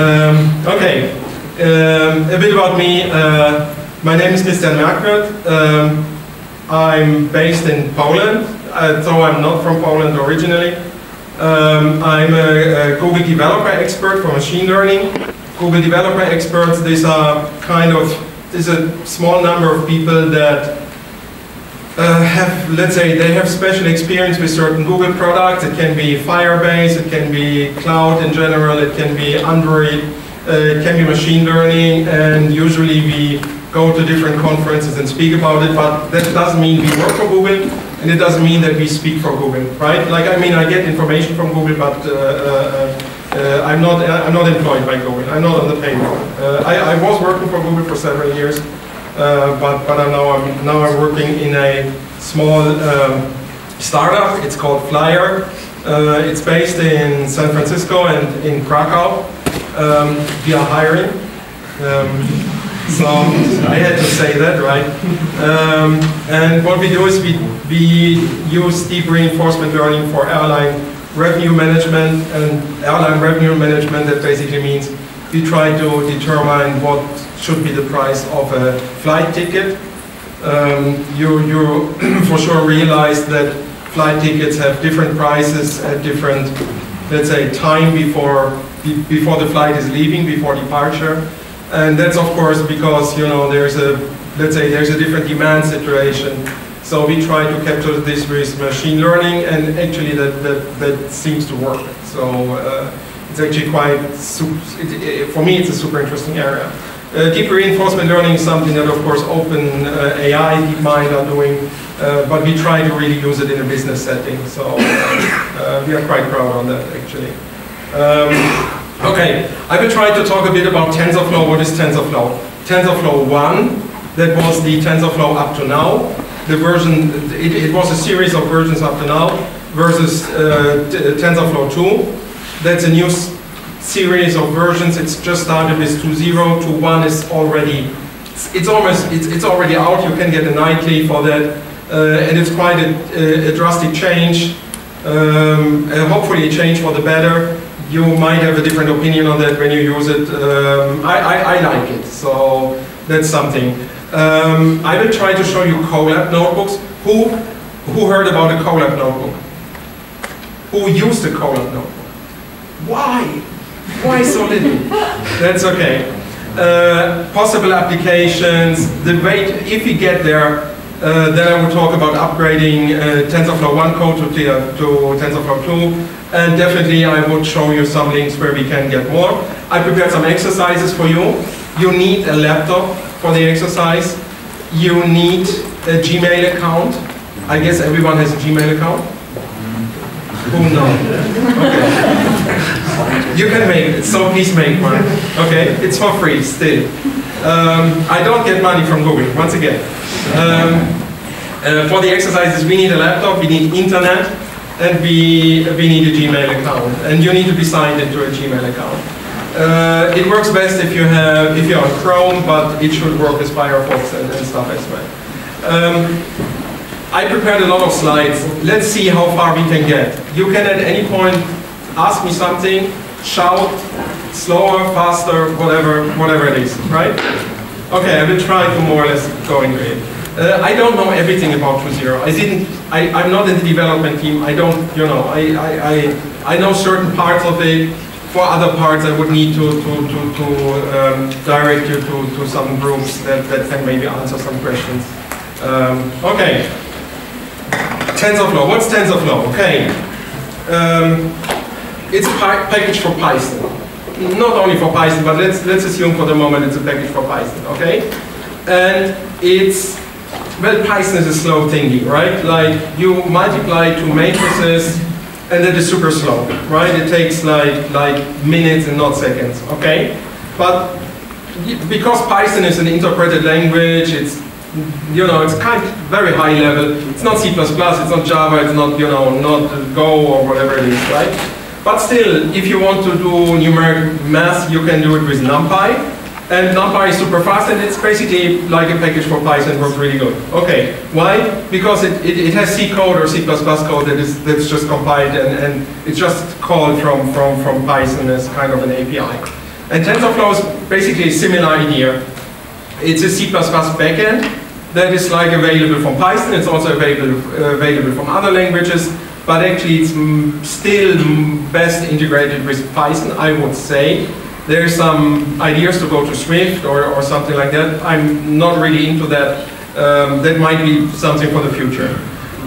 Um, okay, um, a bit about me. Uh, my name is Christian Merkwirth. Um, I'm based in Poland, uh, though I'm not from Poland originally. Um, I'm a, a, Google developer expert for machine learning. Google developer experts, these are kind of, there's a small number of people that uh, have, let's say, they have special experience with certain Google products. It can be Firebase, it can be cloud in general, it can be Android, uh, it can be machine learning, and usually we go to different conferences and speak about it, but that doesn't mean we work for Google, and it doesn't mean that we speak for Google, right? Like, I mean, I get information from Google, but uh, uh, uh I'm not I'm not employed by Google. I'm not on the payroll. Uh, I, I was working for Google for several years, but but I'm now I'm now I'm working in a small um, startup. It's called FLYR. Uh, it's based in San Francisco and in Krakow. Um, we are hiring. Um, so I had to say that, right? Um, and what we do is we, we use deep reinforcement learning for airline revenue management and airline revenue management that basically means we try to determine what should be the price of a flight ticket. Um, you you for sure realize that flight tickets have different prices at different, let's say, time before before the flight is leaving, before departure. And that's of course because, you know, there's a, let's say, there's a different demand situation. So we try to capture this with machine learning and actually that, that, that seems to work. So uh, it's actually quite, it, it, for me it's a super interesting area. Uh, deep reinforcement learning is something that of course Open uh, AI, DeepMind are doing, uh, but we try to really use it in a business setting. So uh, we are quite proud on that actually. Um, Okay, I will try to talk a bit about TensorFlow. What is TensorFlow? TensorFlow 1, that was the TensorFlow up to now. The version, it, it was a series of versions up to now, versus uh, TensorFlow 2. That's a new series of versions. It's just started with 2.0. 2.1 is already, it's, it's almost, it's, it's already out. You can get a nightly for that. Uh, and it's quite a, a, drastic change. Um, hopefully a change for the better you might have a different opinion on that when you use it. Um, I, I, I, like it, so that's something. Um, I will try to show you Colab notebooks. Who, who heard about a Colab notebook? Who used a Colab notebook? Why? Why so little? that's okay. Uh, possible applications, the way, if we get there, uh, then I will talk about upgrading uh, TensorFlow 1 code to, to TensorFlow 2, and definitely I would show you some links where we can get more. I prepared some exercises for you. You need a laptop for the exercise. You need a Gmail account. I guess everyone has a Gmail account. Who knows? Okay. You can make it, so please make one. Okay, it's for free still. Um, I don't get money from Google, once again. Um, uh, for the exercises, we need a laptop, we need internet, and we, we need a Gmail account. And you need to be signed into a Gmail account. Uh, it works best if you have if you're on Chrome, but it should work with Firefox and, and stuff as well. Um, I prepared a lot of slides. Let's see how far we can get. You can at any point ask me something, shout, slower, faster, whatever, whatever it is, right? Okay, I will try to more or less go into it. Uh, I don't know everything about 2.0. I didn't. I, am not in the development team. I don't. You know. I, I, I, I know certain parts of it. For other parts, I would need to to to, to um, direct you to, to some groups that, that can maybe answer some questions. Um, okay. TensorFlow. What's TensorFlow? Okay. Um, it's a package for Python. Not only for Python, but let's let's assume for the moment it's a package for Python. Okay. And it's well, Python is a slow thingy, right? Like you multiply two matrices and it is super slow, right? It takes like like minutes and not seconds, okay? But because Python is an interpreted language, it's you know, it's kind of very high level. It's not C++, it's not Java, it's not, you know, not Go or whatever it is, right? But still, if you want to do numeric math, you can do it with NumPy. And NumPy is super fast, and it's basically like a package for Python, works really good. Okay, why? Because it, it, it, has C code or C++ code that is that's just compiled, and, and it's just called from, from, from Python as kind of an API. And TensorFlow is basically a similar idea. It's a C++ backend that is like available from Python. It's also available uh, available from other languages, but actually it's still best integrated with Python, I would say. There's some ideas to go to Swift or, or something like that. I'm not really into that. Um, that might be something for the future.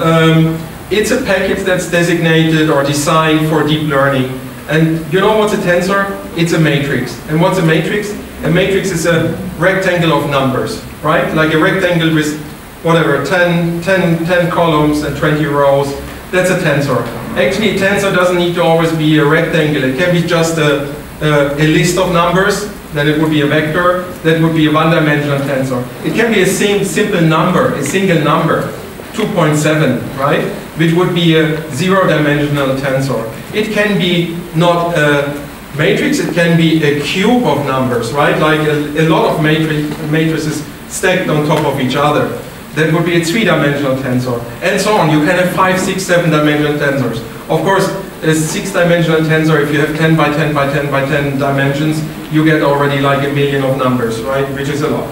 Um, it's a package that's designated or designed for deep learning. And you know what's a tensor? It's a matrix. And what's a matrix? A matrix is a rectangle of numbers, right? Like a rectangle with whatever, 10, 10, 10 columns and 20 rows. That's a tensor. Actually, a tensor doesn't need to always be a rectangle. It can be just a, a, a list of numbers. Then it would be a vector. That would be a one-dimensional tensor. It can be a sim simple number, a single number. 2.7, right? Which would be a zero-dimensional tensor. It can be not a matrix, it can be a cube of numbers, right? Like a, a lot of matri matrices stacked on top of each other. That would be a three-dimensional tensor, and so on. You can have five, six, seven-dimensional tensors. Of course, a six-dimensional tensor, if you have 10 by 10 by 10 by 10 dimensions, you get already like a million of numbers, right? Which is a lot.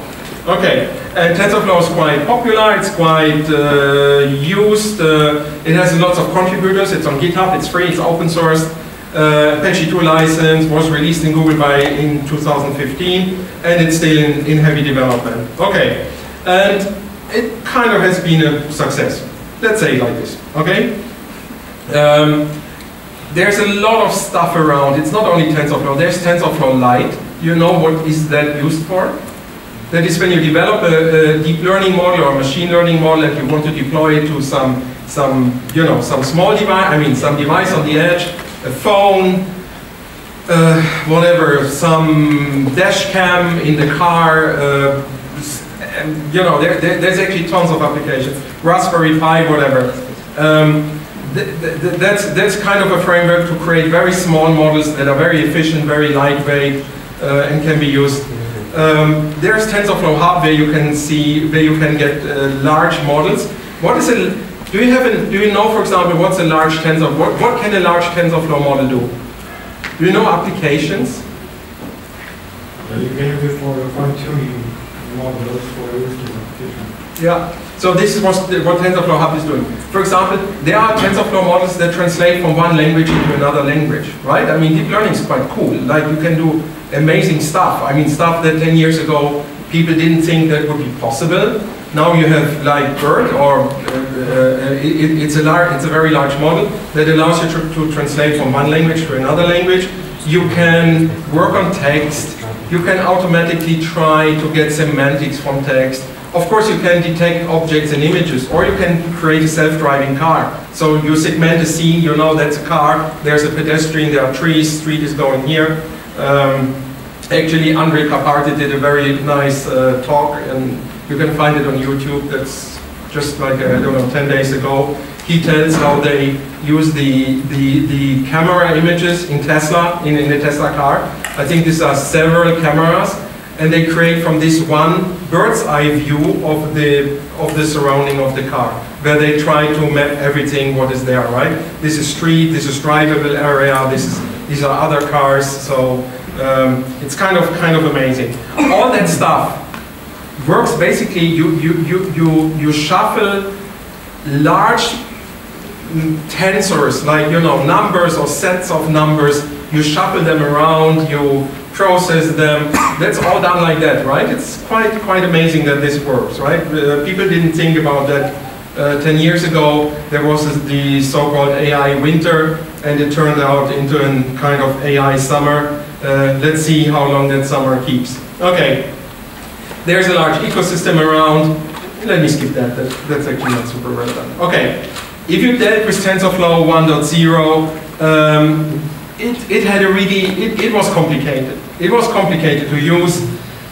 Okay, and TensorFlow is quite popular, it's quite uh, used, uh, it has lots of contributors, it's on GitHub, it's free, it's open source. Uh, Apache 2 license was released in Google by in 2015 and it's still in, in heavy development. Okay, and it kind of has been a success. Let's say like this, okay? Um, there's a lot of stuff around, it's not only TensorFlow, there's TensorFlow Lite. You know what is that used for? That is when you develop a, a, deep learning model or a machine learning model and you want to deploy it to some, some, you know, some small device, I mean some device on the edge, a phone, uh, whatever, some dash cam in the car, uh, and, you know, there, there, there's actually tons of applications, Raspberry Pi, whatever. Um, th th that's, that's kind of a framework to create very small models that are very efficient, very lightweight, uh, and can be used um, there's TensorFlow Hub where you can see, where you can get uh, large models. What is a, do you have a, do you know, for example, what's a large tensor, what, what can a large TensorFlow model do? Do you know applications? you can use it for fine-tuning models for use application. Yeah. So this is what, what TensorFlow Hub is doing. For example, there are TensorFlow models that translate from one language into another language, right? I mean, deep learning is quite cool. Like you can do amazing stuff. I mean, stuff that 10 years ago people didn't think that would be possible. Now you have like BERT, or uh, uh, it, it's, a it's a very large model that allows you to, to translate from one language to another language. You can work on text. You can automatically try to get semantics from text. Of course, you can detect objects and images, or you can create a self-driving car. So you segment a scene, you know that's a car, there's a pedestrian, there are trees, street is going here. Um, actually, Andrej Karpathy did a very nice uh, talk, and you can find it on YouTube. That's just like, I don't know, 10 days ago. He tells how they use the, the, the camera images in Tesla, in, in the Tesla car. I think these are several cameras, and they create from this one bird's eye view of the, of the surrounding of the car, where they try to map everything what is there, right? This is street, this is drivable area, this is these are other cars, so um, it's kind of kind of amazing. All that stuff works basically. You you you you you shuffle large tensors, like you know numbers or sets of numbers. You shuffle them around. You process them. That's all done like that, right? It's quite quite amazing that this works, right? Uh, people didn't think about that uh, 10 years ago, there was the so-called AI winter, and it turned out into a kind of AI summer. Uh, let's see how long that summer keeps. Okay, there's a large ecosystem around. Let me skip that, that that's actually not super relevant. Okay, if you dealt with TensorFlow 1.0, um, it, it had a really, it, it was complicated. It was complicated to use.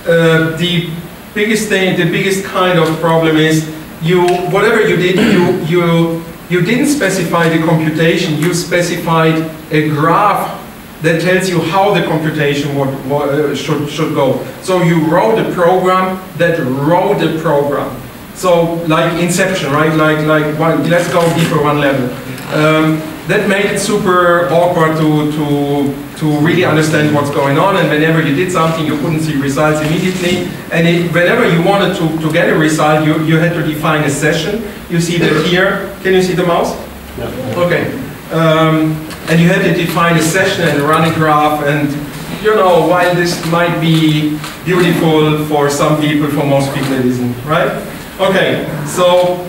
Uh, the biggest thing, the biggest kind of problem is you, whatever you did, you, you, you didn't specify the computation, you specified a graph that tells you how the computation would, uh, should, should go. So you wrote a program that wrote a program. So like Inception, right? Like, like one, let's go deeper one level. Um, that made it super awkward to, to, to really understand what's going on and whenever you did something you couldn't see results immediately and it, whenever you wanted to, to get a result you, you had to define a session. You see that here. Can you see the mouse? Yeah. Okay. Um, and you had to define a session and run a graph and you know, while this might be beautiful for some people, for most people it isn't, right? Okay, so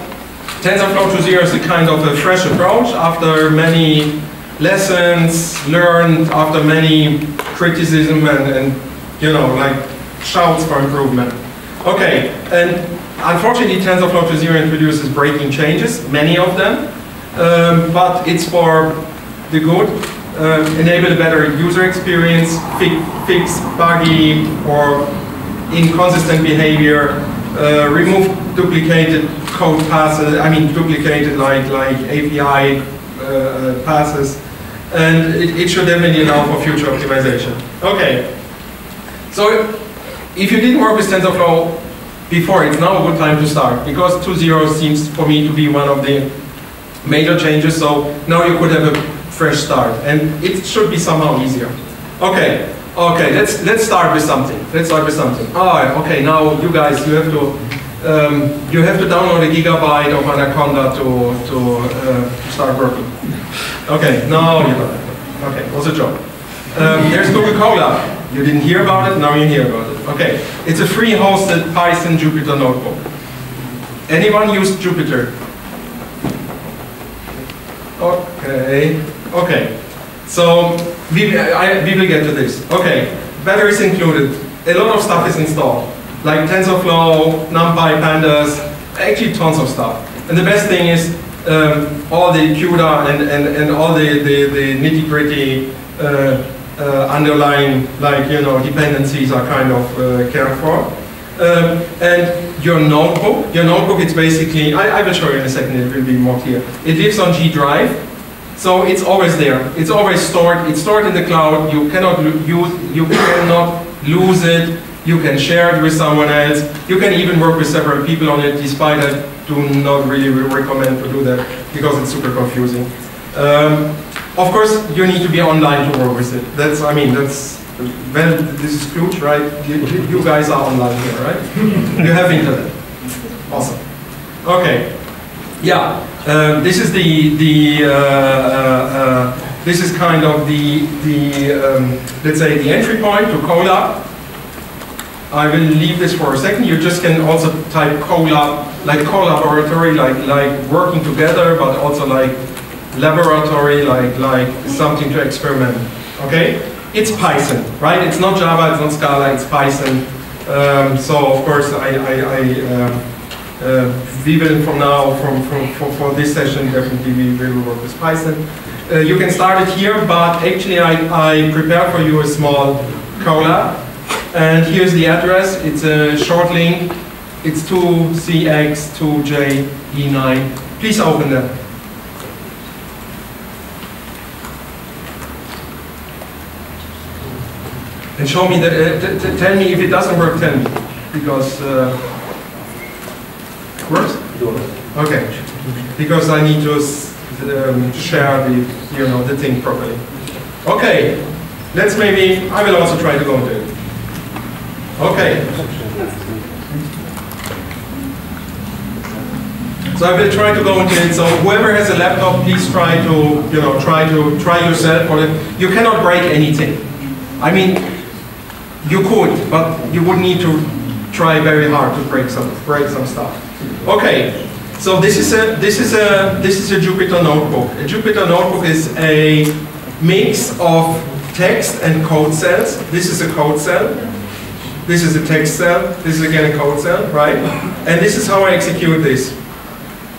TensorFlow 2.0 is a kind of a fresh approach after many lessons learned, after many criticism and, and you know, like shouts for improvement. Okay, and unfortunately TensorFlow 2.0 introduces breaking changes, many of them, um, but it's for the good. Uh, enable a better user experience, fi fix buggy or inconsistent behavior, uh, remove duplicated code passes, I mean duplicated like, like API uh, passes, and it, it, should definitely allow for future optimization. Okay, so if you didn't work with TensorFlow before, it's now a good time to start, because 2.0 seems for me to be one of the major changes, so now you could have a fresh start, and it should be somehow easier. Okay, Okay, let's let's start with something. Let's start with something. Oh, okay. Now you guys, you have to um, you have to download a gigabyte of Anaconda to to uh, start working. Okay, no, you don't. Okay, was a joke. Um, there's Coca-Cola. You didn't hear about it. Now you hear about it. Okay, it's a free hosted Python Jupyter notebook. Anyone use Jupyter? Okay. Okay. So we, I, we will get to this. Okay, batteries included. A lot of stuff is installed, like TensorFlow, NumPy, Pandas, actually tons of stuff. And the best thing is um, all the CUDA and, and, and all the, the, the nitty gritty uh, uh, underlying like you know dependencies are kind of uh, cared for. Um, and your notebook, your notebook is basically, I, I will show you in a second, it will be more clear. It lives on G Drive, so it's always there. It's always stored. It's stored in the cloud. You cannot use. You cannot lose it. You can share it with someone else. You can even work with several people on it. Despite I do not really recommend to do that because it's super confusing. Um, of course, you need to be online to work with it. That's. I mean, that's. Well, this is huge, right? You, you guys are online here, right? you have internet. Awesome. Okay. Yeah. Um, this is the the uh, uh, uh, this is kind of the the um, let's say the entry point to Colab. I will leave this for a second. You just can also type Colab like collaboratory, like like working together, but also like laboratory, like like something to experiment. Okay, it's Python, right? It's not Java, it's not Scala, it's Python. Um, so of course I I, I um, uh, we will from now, from, from, for, for this session, definitely we will work with Python. Uh, you can start it here, but actually I, I prepared for you a small Colab. And here's the address. It's a short link. It's 2CX2JE9. Please open that. And show me that, uh, tell me if it doesn't work, tell me. Because uh, works? Okay, because I need to um, share the, you know, the thing properly. Okay, let's maybe, I will also try to go into it. Okay. So I will try to go into it. So whoever has a laptop, please try to, you know, try to try yourself. Or you cannot break anything. I mean, you could, but you would need to try very hard to break some break some stuff. Okay, so this is a this is a this is a Jupyter notebook. A Jupyter notebook is a mix of text and code cells. This is a code cell. This is a text cell. This is again a code cell, right? And this is how I execute this.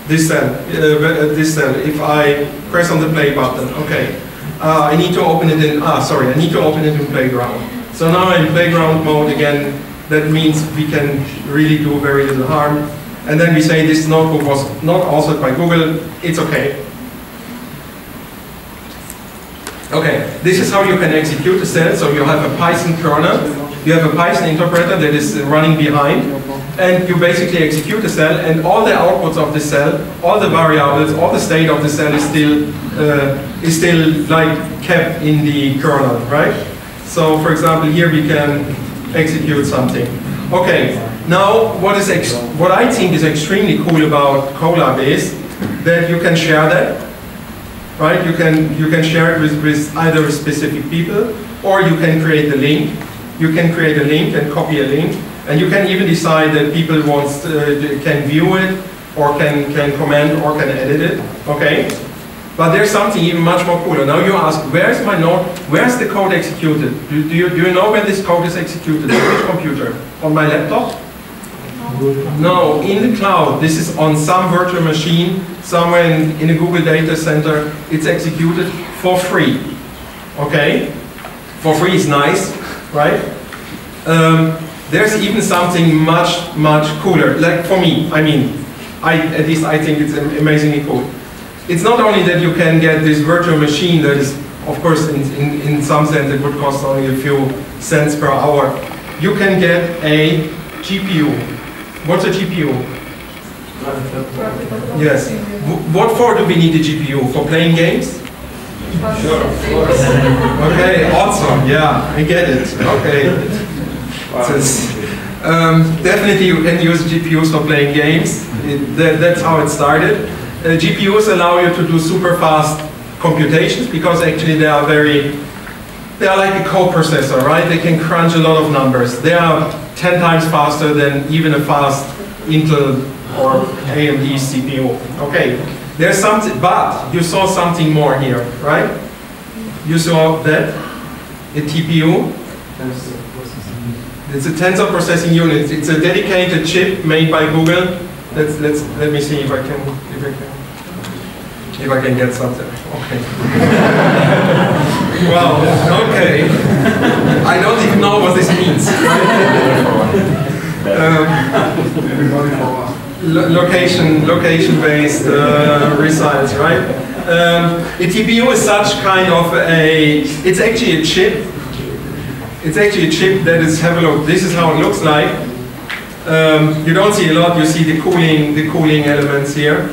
This cell, uh, this cell. If I press on the play button, okay. Uh, I need to open it in. Ah, sorry. I need to open it in Playground. So now in Playground mode again. That means we can really do very little harm and then we say this notebook was not authored by Google, it's okay. Okay, this is how you can execute a cell. So you have a Python kernel, you have a Python interpreter that is running behind, and you basically execute the cell, and all the outputs of the cell, all the variables, all the state of the cell is still uh, is still like kept in the kernel, right? So, for example, here we can execute something. Okay, now what is what I think is extremely cool about Colab is that you can share that, right? You can you can share it with, with either specific people, or you can create a link. You can create a link and copy a link, and you can even decide that people wants uh, can view it, or can can comment, or can edit it. Okay. But there's something even much more cooler. Now you ask, where's my node? Where's the code executed? Do, do, you, do you know when this code is executed? On which computer? On my laptop? No, in the cloud. This is on some virtual machine, somewhere in, in a Google data center. It's executed for free. Okay? For free is nice, right? Um, there's even something much, much cooler. Like for me, I mean, I, at least I think it's amazingly cool it's not only that you can get this virtual machine that is, of course, in, in, in some sense it would cost only a few cents per hour. You can get a GPU. What's a GPU? Yes. what for do we need a GPU? For playing games? Sure. okay, awesome. Yeah, I get it. Okay. Um, definitely you can use GPUs for playing games. It, that, that's how it started uh, GPUs allow you to do super fast computations because actually they are very, they are like a co-processor, right? They can crunch a lot of numbers. They are 10 times faster than even a fast Intel or AMD CPU. Okay, there's something, but you saw something more here, right? You saw that, a TPU. It's a tensor processing unit. It's a dedicated chip made by Google let's let's let me see if I can if I can if I can get something. Okay. well, okay. I don't even know what this means. um, lo location location based uh, results, right? Um, a TPU is such kind of a. It's actually a chip. It's actually a chip that is. Have a look. This is how it looks like. Um, you don't see a lot, you see the cooling, the cooling elements here.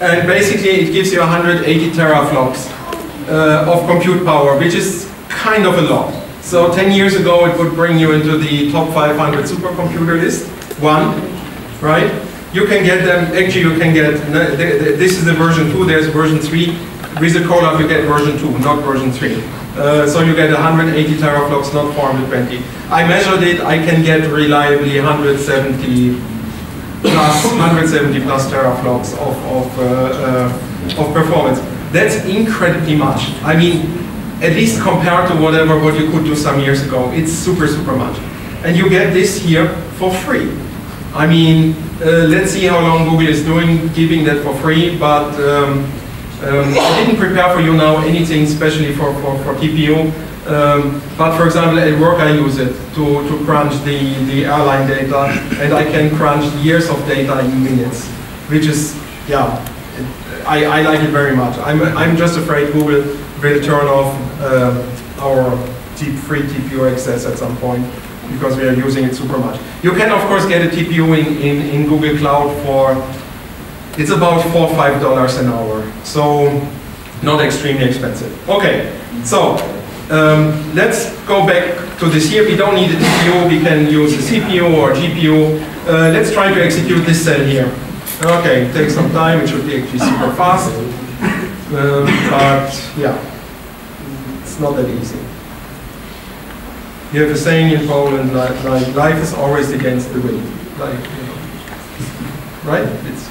And basically it gives you 180 teraflops uh, of compute power, which is kind of a lot. So 10 years ago it would bring you into the top 500 supercomputer list, one, right? You can get them, actually you can get, this is the version 2, there's version 3. With the Colab you get version 2, not version 3. Uh, so you get 180 teraflops, not 420. I measured it, I can get reliably 170 plus 170 plus teraflops of, of, uh, uh, of performance. That's incredibly much. I mean, at least compared to whatever what you could do some years ago, it's super, super much. And you get this here for free. I mean, uh, let's see how long Google is doing giving that for free, but um, um, I didn't prepare for you now anything especially for, for, for TPU. Um, but for example, at work I use it to, to crunch the, the airline data, and I can crunch years of data in minutes, which is, yeah, I, I like it very much. I'm, I'm just afraid Google will turn off uh, our free TPU access at some point because we are using it super much. You can of course get a TPU in, in, in Google Cloud for, it's about four or five dollars an hour. So not extremely expensive. Okay, so um, let's go back to this here. We don't need a TPU, we can use a CPU or GPU. Uh, let's try to execute this cell here. Okay, it takes some time, it should be actually super fast. Um, but yeah, it's not that easy. You have a saying in Poland like, like life is always against the wind. Like, you know, right? It's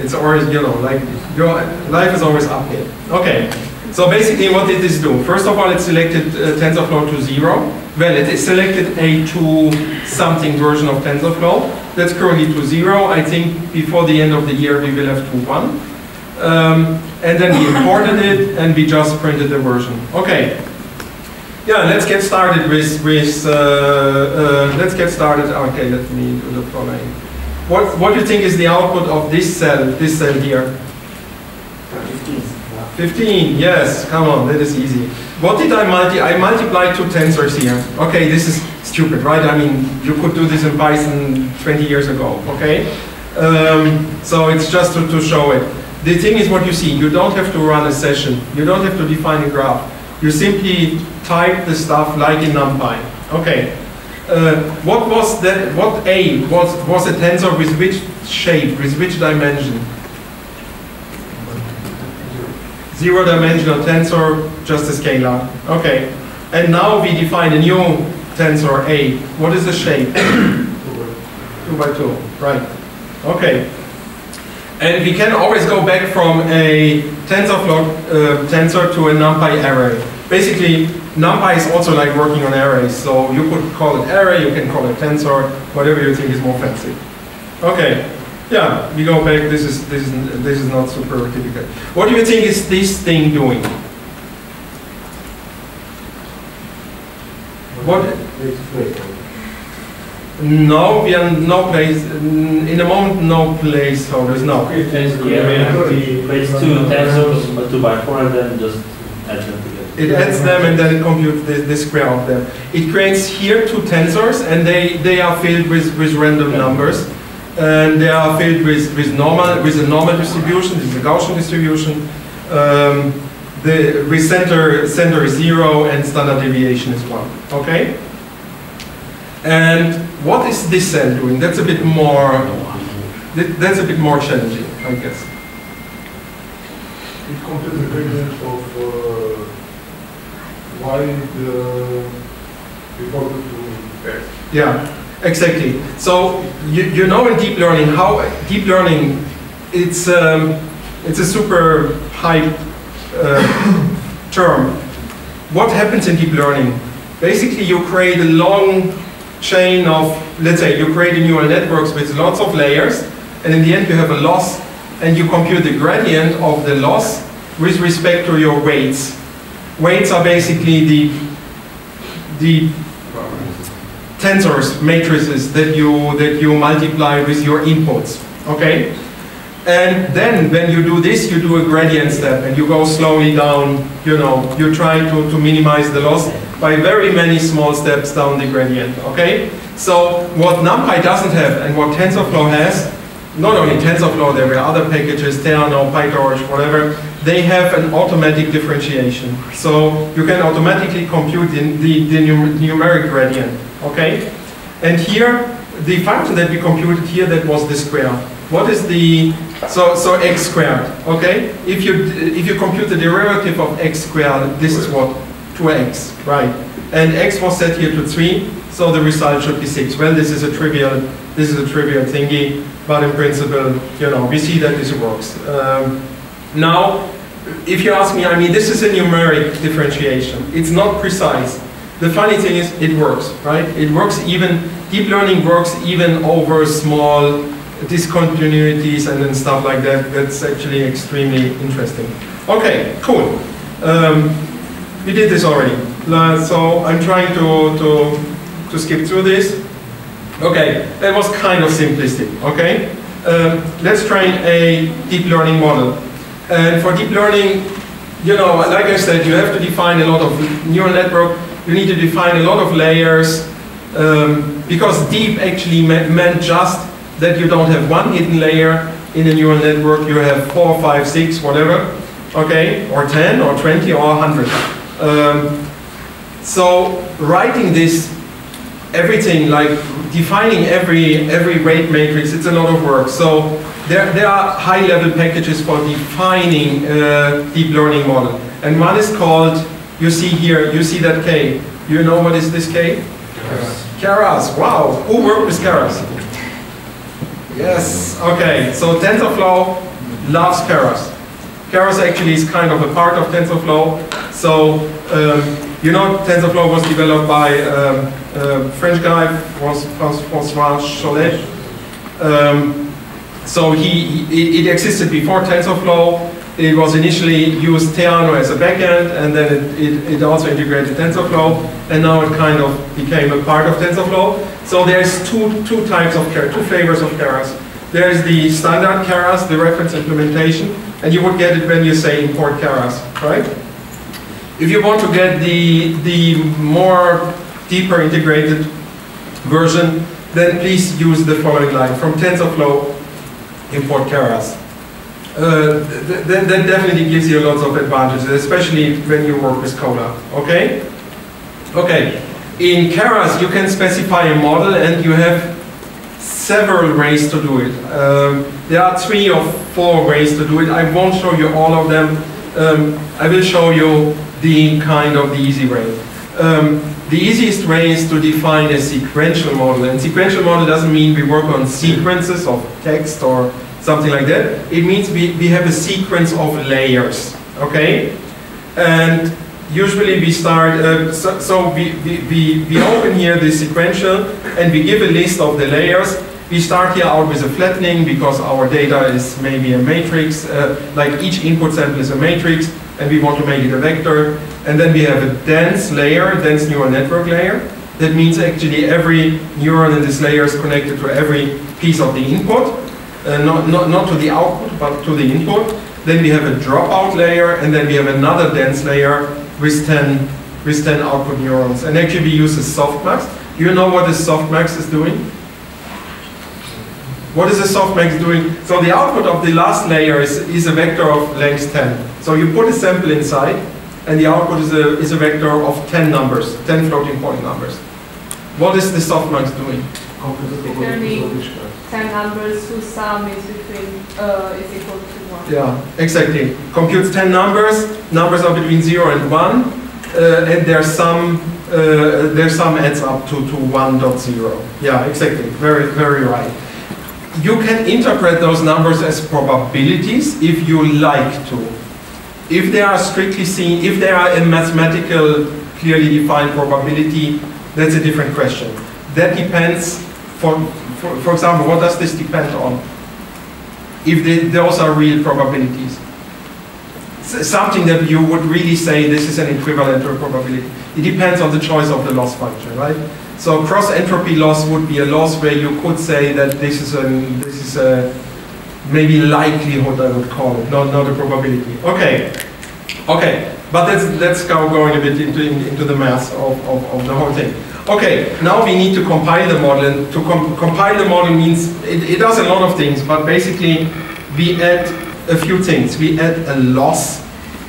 it's always, you know, like your life is always uphill. Okay. So basically what did this do? First of all, it selected uh, TensorFlow to zero. Well, it selected a two something version of TensorFlow. That's currently to zero. I think before the end of the year we will have to one. Um, and then we imported it and we just printed the version. Okay. Yeah, let's get started with, with uh, uh, let's get started. Okay, let me do the following. What, what do you think is the output of this cell, this cell here? 15. 15, yes, come on, that is easy. What did I multi, I multiplied two tensors here. Okay, this is stupid, right? I mean, you could do this in Python 20 years ago, okay? Um, so it's just to, to show it. The thing is what you see, you don't have to run a session. You don't have to define a graph. You simply type the stuff like in NumPy. Okay. Uh, what was that, what A was, was a tensor with which shape, with which dimension? Zero dimensional tensor, just a scalar. Okay. And now we define a new tensor A. What is the shape? 2 by 2, right. Okay. And we can always go back from a TensorFlow uh, tensor to a NumPy array. Basically, NumPy is also like working on arrays, so you could call it array, you can call it tensor, whatever you think is more fancy. Okay, yeah, we go back. This is this is this is not super typical. What do you think is this thing doing? What? No, we are no place. In the moment, no placeholders. No. It takes the place two tensors, uh, two by four, and then just add them together. It adds them and then it computes the, the square of them. It creates here two tensors and they, they are filled with, with random numbers. And they are filled with, with normal with a normal distribution, this is a Gaussian distribution. Um, the with center center is zero and standard deviation is one. Okay? And what is this cell doing? That's a bit more that's a bit more challenging, I guess. It computes the gradient of uh, y the reported to x. Yeah, exactly. So you, you know in deep learning how deep learning it's um, it's a super hype uh, term. What happens in deep learning? Basically, you create a long chain of let's say you create a neural networks with lots of layers, and in the end you have a loss, and you compute the gradient of the loss with respect to your weights. Weights are basically the the tensors, matrices that you that you multiply with your inputs. Okay? And then when you do this, you do a gradient step and you go slowly down, you know, you're trying to, to minimize the loss by very many small steps down the gradient, okay? So what NumPy doesn't have and what TensorFlow has, not only TensorFlow, there were other packages, Theano, PyTorch, whatever, they have an automatic differentiation. So you can automatically compute the, the, the numeric gradient, okay? And here, the function that we computed here, that was the square. What is the, so, so x squared, okay? If you, if you compute the derivative of x squared, this is what? 2x, right? And x was set here to 3, so the result should be 6. Well, this is a trivial, this is a trivial thingy, but in principle, you know, we see that this works. Um, now, if you ask me, I mean, this is a numeric differentiation. It's not precise. The funny thing is, it works, right? It works even, deep learning works even over small discontinuities and then stuff like that. That's actually extremely interesting. Okay, cool. Um, we did this already. So I'm trying to, to, to skip through this. Okay, that was kind of simplistic, okay? Um, let's train a deep learning model. And for deep learning, you know, like I said, you have to define a lot of neural network. You need to define a lot of layers um, because deep actually me meant just that you don't have one hidden layer in a neural network. You have four, five, six, whatever, okay, or 10, or 20, or 100. Um, so writing this, everything like defining every every weight matrix, it's a lot of work. So there, there are high-level packages for defining a deep learning model. And one is called, you see here, you see that K. You know what is this K? Keras. Wow. Who worked with Keras? Yes. Okay. So TensorFlow loves Keras. Keras actually is kind of a part of TensorFlow. So um, you know, TensorFlow was developed by um, a French guy, François Chollet. Um, so he, he, it existed before TensorFlow. It was initially used Theano as a backend, and then it, it, it, also integrated TensorFlow, and now it kind of became a part of TensorFlow. So there's two, two types of Keras, two flavors of Keras. There's the standard Keras, the reference implementation, and you would get it when you say import Keras, right? If you want to get the, the more deeper integrated version, then please use the following line. From TensorFlow, import Keras. Uh, th th that definitely gives you lots of advantages, especially when you work with Colab, okay? Okay, in Keras you can specify a model and you have several ways to do it. Um, there are three or four ways to do it. I won't show you all of them. Um, I will show you the kind of the easy way. Um, the easiest way is to define a sequential model. And sequential model doesn't mean we work on sequences of text or something like that. It means we, we have a sequence of layers, okay? And usually we start, uh, so, so we, we, we, open here the sequential and we give a list of the layers. We start here out with a flattening because our data is maybe a matrix, uh, like each input sample is a matrix and we want to make it a vector. And then we have a dense layer, dense neural network layer. That means actually every neuron in this layer is connected to every piece of the input, uh, not, not, not to the output, but to the input. Then we have a dropout layer, and then we have another dense layer with 10, with 10 output neurons. And actually we use a softmax. Do you know what this softmax is doing? What is a softmax doing? So the output of the last layer is, is a vector of length 10. So you put a sample inside, and the output is a, is a vector of 10 numbers, 10 floating point numbers. What is the softmax doing? Returning 10 numbers whose sum is between, uh, is equal to 1. Yeah, exactly. Computes 10 numbers, numbers are between 0 and 1, uh, and their sum, uh, their sum adds up to, to 1.0. Yeah, exactly, very, very right. You can interpret those numbers as probabilities if you like to. If they are strictly seen, if they are a mathematical, clearly defined probability, that's a different question. That depends, for, for, for example, what does this depend on? If they, those are real probabilities. S something that you would really say this is an equivalent to a probability. It depends on the choice of the loss function, right? So cross entropy loss would be a loss where you could say that this is a, this is a maybe likelihood I would call it, not, not a probability. Okay, okay, but let's, let's go going a bit into, into the math of, of, of the whole thing. Okay, now we need to compile the model, and to com compile the model means, it, it does a lot of things, but basically we add a few things. We add a loss.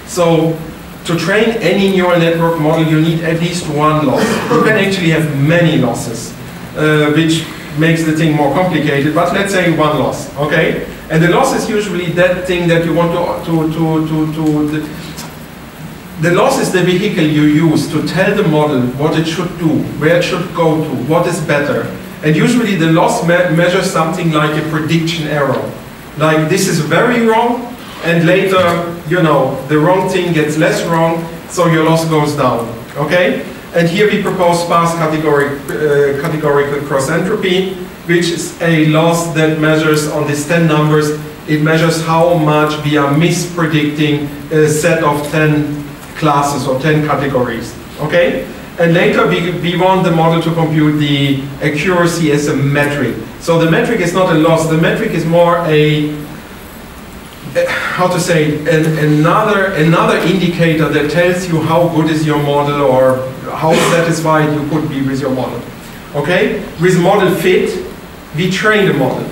So to train any neural network model, you need at least one loss. You can actually have many losses, uh, which makes the thing more complicated, but let's say one loss, okay? And the loss is usually that thing that you want to, to, to, to, to the, loss is the vehicle you use to tell the model what it should do, where it should go to, what is better. And usually the loss me measures something like a prediction error. Like this is very wrong, and later, you know, the wrong thing gets less wrong, so your loss goes down, okay? And here we propose sparse uh, categorical cross entropy, which is a loss that measures on these 10 numbers, it measures how much we are mispredicting a set of 10 classes or 10 categories, okay? And later we, we want the model to compute the accuracy as a metric. So the metric is not a loss, the metric is more a how to say, an, another, another indicator that tells you how good is your model or how satisfied you could be with your model. Okay? With model fit, we train the model.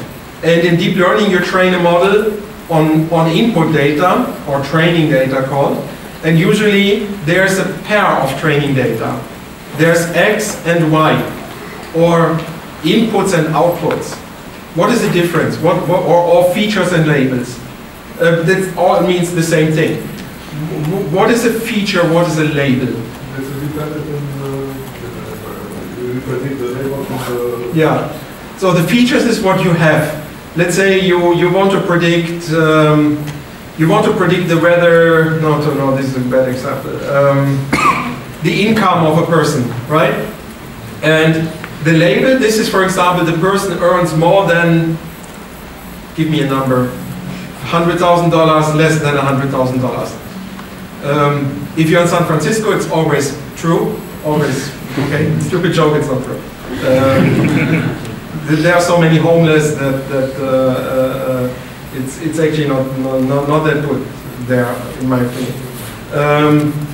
And in deep learning, you train a model on, on input data, or training data called, and usually there's a pair of training data. There's X and Y, or inputs and outputs. What is the difference? What, what or, or features and labels? Uh, that all means the same thing. What is a feature? What is a label? Yeah. So the features is what you have. Let's say you you want to predict um, you want to predict the weather. No, no, no. This is a bad example. Um, the income of a person, right? And the label. This is, for example, the person earns more than. Give me a number. $100,000 less than $100,000. Um, if you're in San Francisco, it's always true, always, okay? Stupid joke, it's not true. Um, there are so many homeless that, that uh, uh, uh, it's, it's actually not, not, not that good there, in my opinion. Um,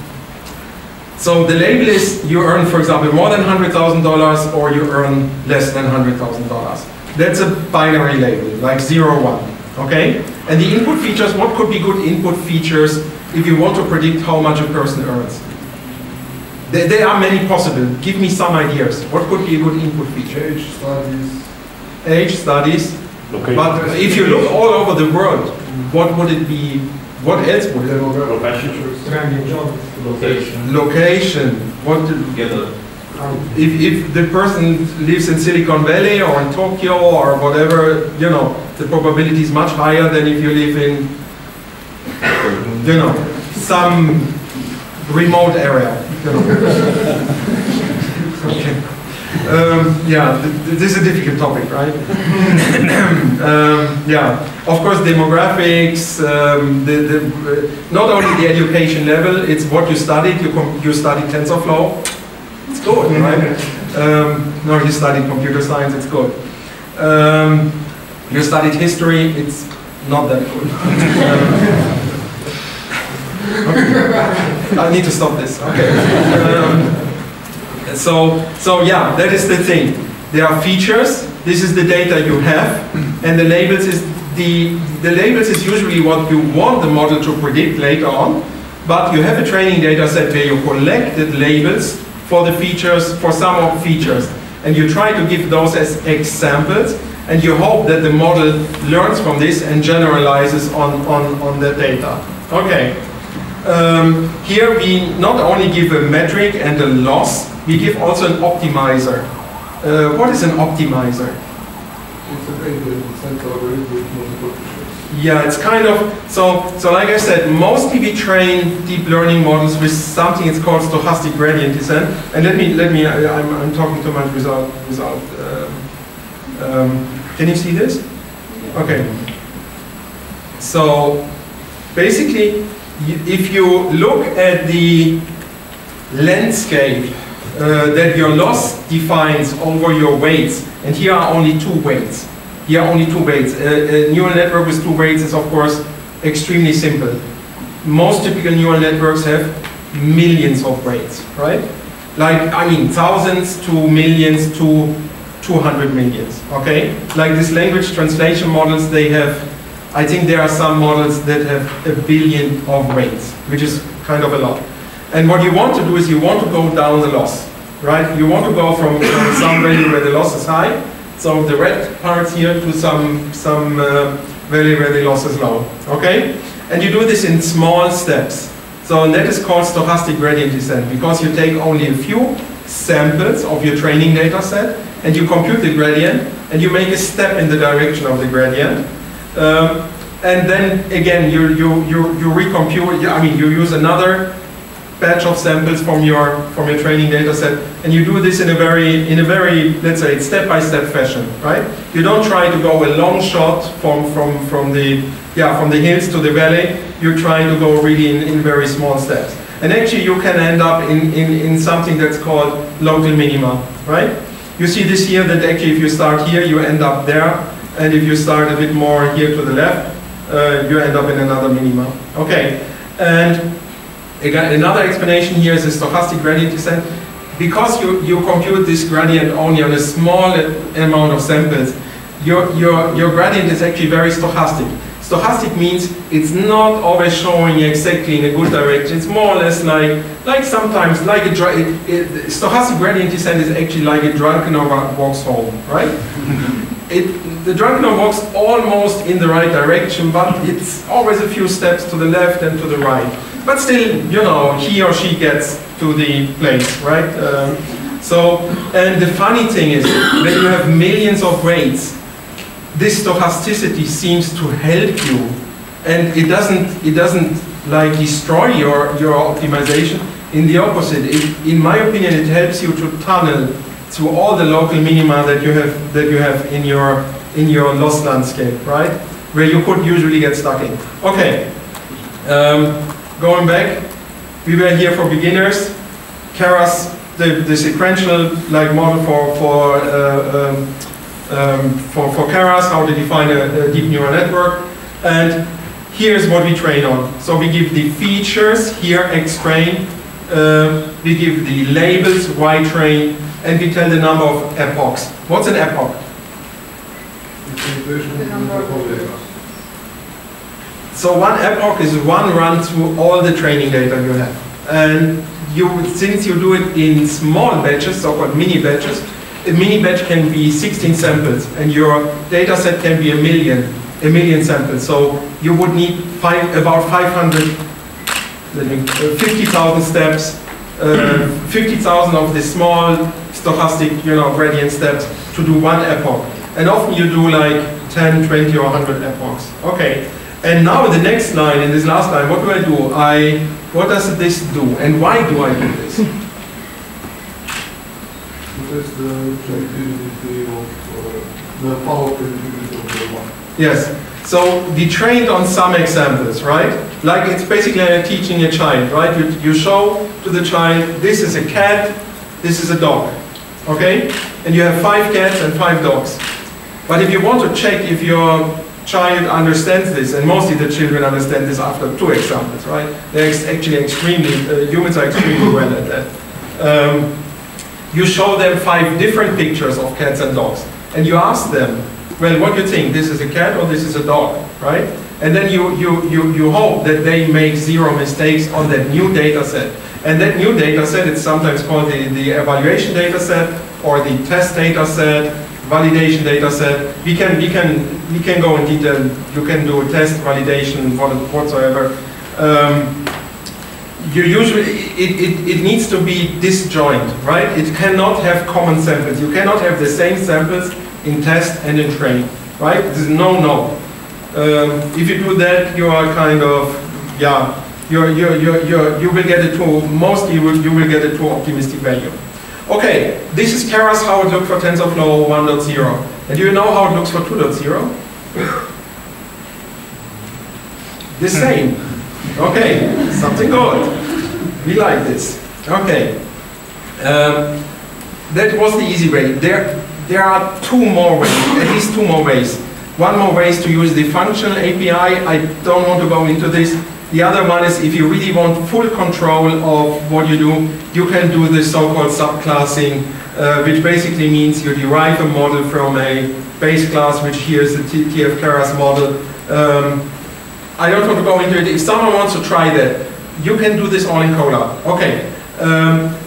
so the label is you earn, for example, more than $100,000 or you earn less than $100,000. That's a binary label, like 0, 1. Okay? And the input features, what could be good input features if you want to predict how much a person earns? There, there are many possible. Give me some ideas. What could be a good input feature? Age studies, Age studies. Location. But if you look all over the world, what would it be? What else would it demographic Profession. features. Location. Location. What Together. if, if the person lives in Silicon Valley or in Tokyo or whatever, you know, the probability is much higher than if you live in, you know, some remote area. You know. okay. Um, yeah, th- th- this is a difficult topic, right? um, yeah, of course, demographics, um, the, the, uh, not only the education level, it's what you studied. You, you studied TensorFlow, it's good, right? Um, no, you studied computer science, it's good. Um, you studied history, it's not that good. Um, okay. I need to stop this. Okay. Um, so, so yeah, that is the thing. There are features. This is the data you have, and the labels is the the labels is usually what you want the model to predict later on. But you have a training data set where you collected labels for the features, for some of features, and you try to give those as examples, and you hope that the model learns from this and generalizes on on on the data. Okay. Um, here we not only give a metric and a loss, we give also an optimizer. Uh, what is an optimizer? It's a data center algorithm with multiple. Yeah, it's kind of, so, so like I said, mostly we train deep learning models with something it's called stochastic gradient descent. And let me, let me, I, I'm, I'm talking too much without, without, um, um, can you see this? Okay. So, basically, if you look at the landscape uh, that your loss defines over your weights, and here are only two weights. Here are only two weights. A, a neural network with two weights is, of course, extremely simple. Most typical neural networks have millions of weights, right? Like, I mean, thousands to millions to 200 millions, okay? Like these language translation models, they have, I think there are some models that have a billion of weights, which is kind of a lot. And what you want to do is you want to go down the loss, right? You want to go from, some value where the loss is high, so the red parts here to some, some uh, value where the loss is low, okay? And you do this in small steps. So that is called stochastic gradient descent because you take only a few samples of your training data set and you compute the gradient and you make a step in the direction of the gradient. Um, and then again, you, you, you, you recompute, I mean, you use another batch of samples from your, from your training data set and you do this in a very, in a very, let's say, step-by-step fashion, right? You don't try to go a long shot from, from, from the, yeah, from the hills to the valley. You're trying to go really in, in very small steps. And actually you can end up in, in, in something that's called local minima, right? You see this here that actually if you start here, you end up there. And if you start a bit more here to the left, uh, you end up in another minima. Okay, and again, another explanation here is the stochastic gradient descent. Because you, you compute this gradient only on a small amount of samples, your, your, your gradient is actually very stochastic. Stochastic means it's not always showing exactly in a good direction. It's more or less like, like sometimes, like a it, it, stochastic gradient descent is actually like a drunkener wa- walks home, right? Mm-hmm. It, the drunkener walks almost in the right direction, but it's always a few steps to the left and to the right. But still, you know, he or she gets to the place, right? Um, so, and the funny thing is, when you have millions of weights, this stochasticity seems to help you, and it doesn't, it doesn't like destroy your, your optimization. In the opposite, it, in my opinion, it helps you to tunnel through all the local minima that you have that you have in your in your loss landscape, right? Where you could usually get stuck in. Okay. Um, going back, we were here for beginners. Keras, the, the sequential like model for for uh, um, um, for, for Keras, how to define a, a deep neural network. And here's what we train on. So we give the features, here X train, uh, we give the labels, Y train, and we tell the number of epochs. What's an epoch? The number of data. So one epoch is one run through all the training data you have. And you, since you do it in small batches, so-called mini batches, a mini batch can be 16 samples, and your data set can be a million, a million samples. So you would need five, about 500, let me- uh, 50,000 steps, uh, 50,000 of the small stochastic, you know, gradient steps to do one epoch. And often you do like 10, 20, or 100 epochs. Okay. And now the next line, in this last line, what do I do? I, what does this do? And why do I do this? What is the predictability of, uh, the power predictability of the one? Yes. So we trained on some examples, right? Like it's basically like teaching a child, right? You, you show to the child, this is a cat, this is a dog, okay? And you have five cats and five dogs. But if you want to check if your child understands this, and mostly the children understand this after two examples, right? They're actually extremely, uh, humans are extremely well at that. Um, you show them five different pictures of cats and dogs, and you ask them, well, what do you think? This is a cat or this is a dog, right? And then you, you, you, you hope that they make zero mistakes on that new data set. And that new data set, it's sometimes called the, the evaluation data set or the test data set, validation data set. We can, we can, we can go in detail. You can do test, validation, what- whatsoever. Um, you usually, it, it, it needs to be disjoint, right? It cannot have common samples. You cannot have the same samples in test and in train, right? This is no, no. Um, if you do that, you are kind of, yeah, you're, you're, you're, you're, you will get it to, mostly you will, you will get it to optimistic value. Okay, this is Keras, how it looked for TensorFlow 1.0. And do you know how it looks for 2.0? The same. Okay, something good. We like this. Okay. Um, that was the easy way. There, there are two more ways, at least two more ways. One more way is to use the functional API. I don't want to go into this. The other one is if you really want full control of what you do, you can do the so-called subclassing, uh, which basically means you derive a model from a base class, which here is the TF Keras model. Um, I don't want to go into it. If someone wants to try that, you can do this all in Colab. Okay. Um,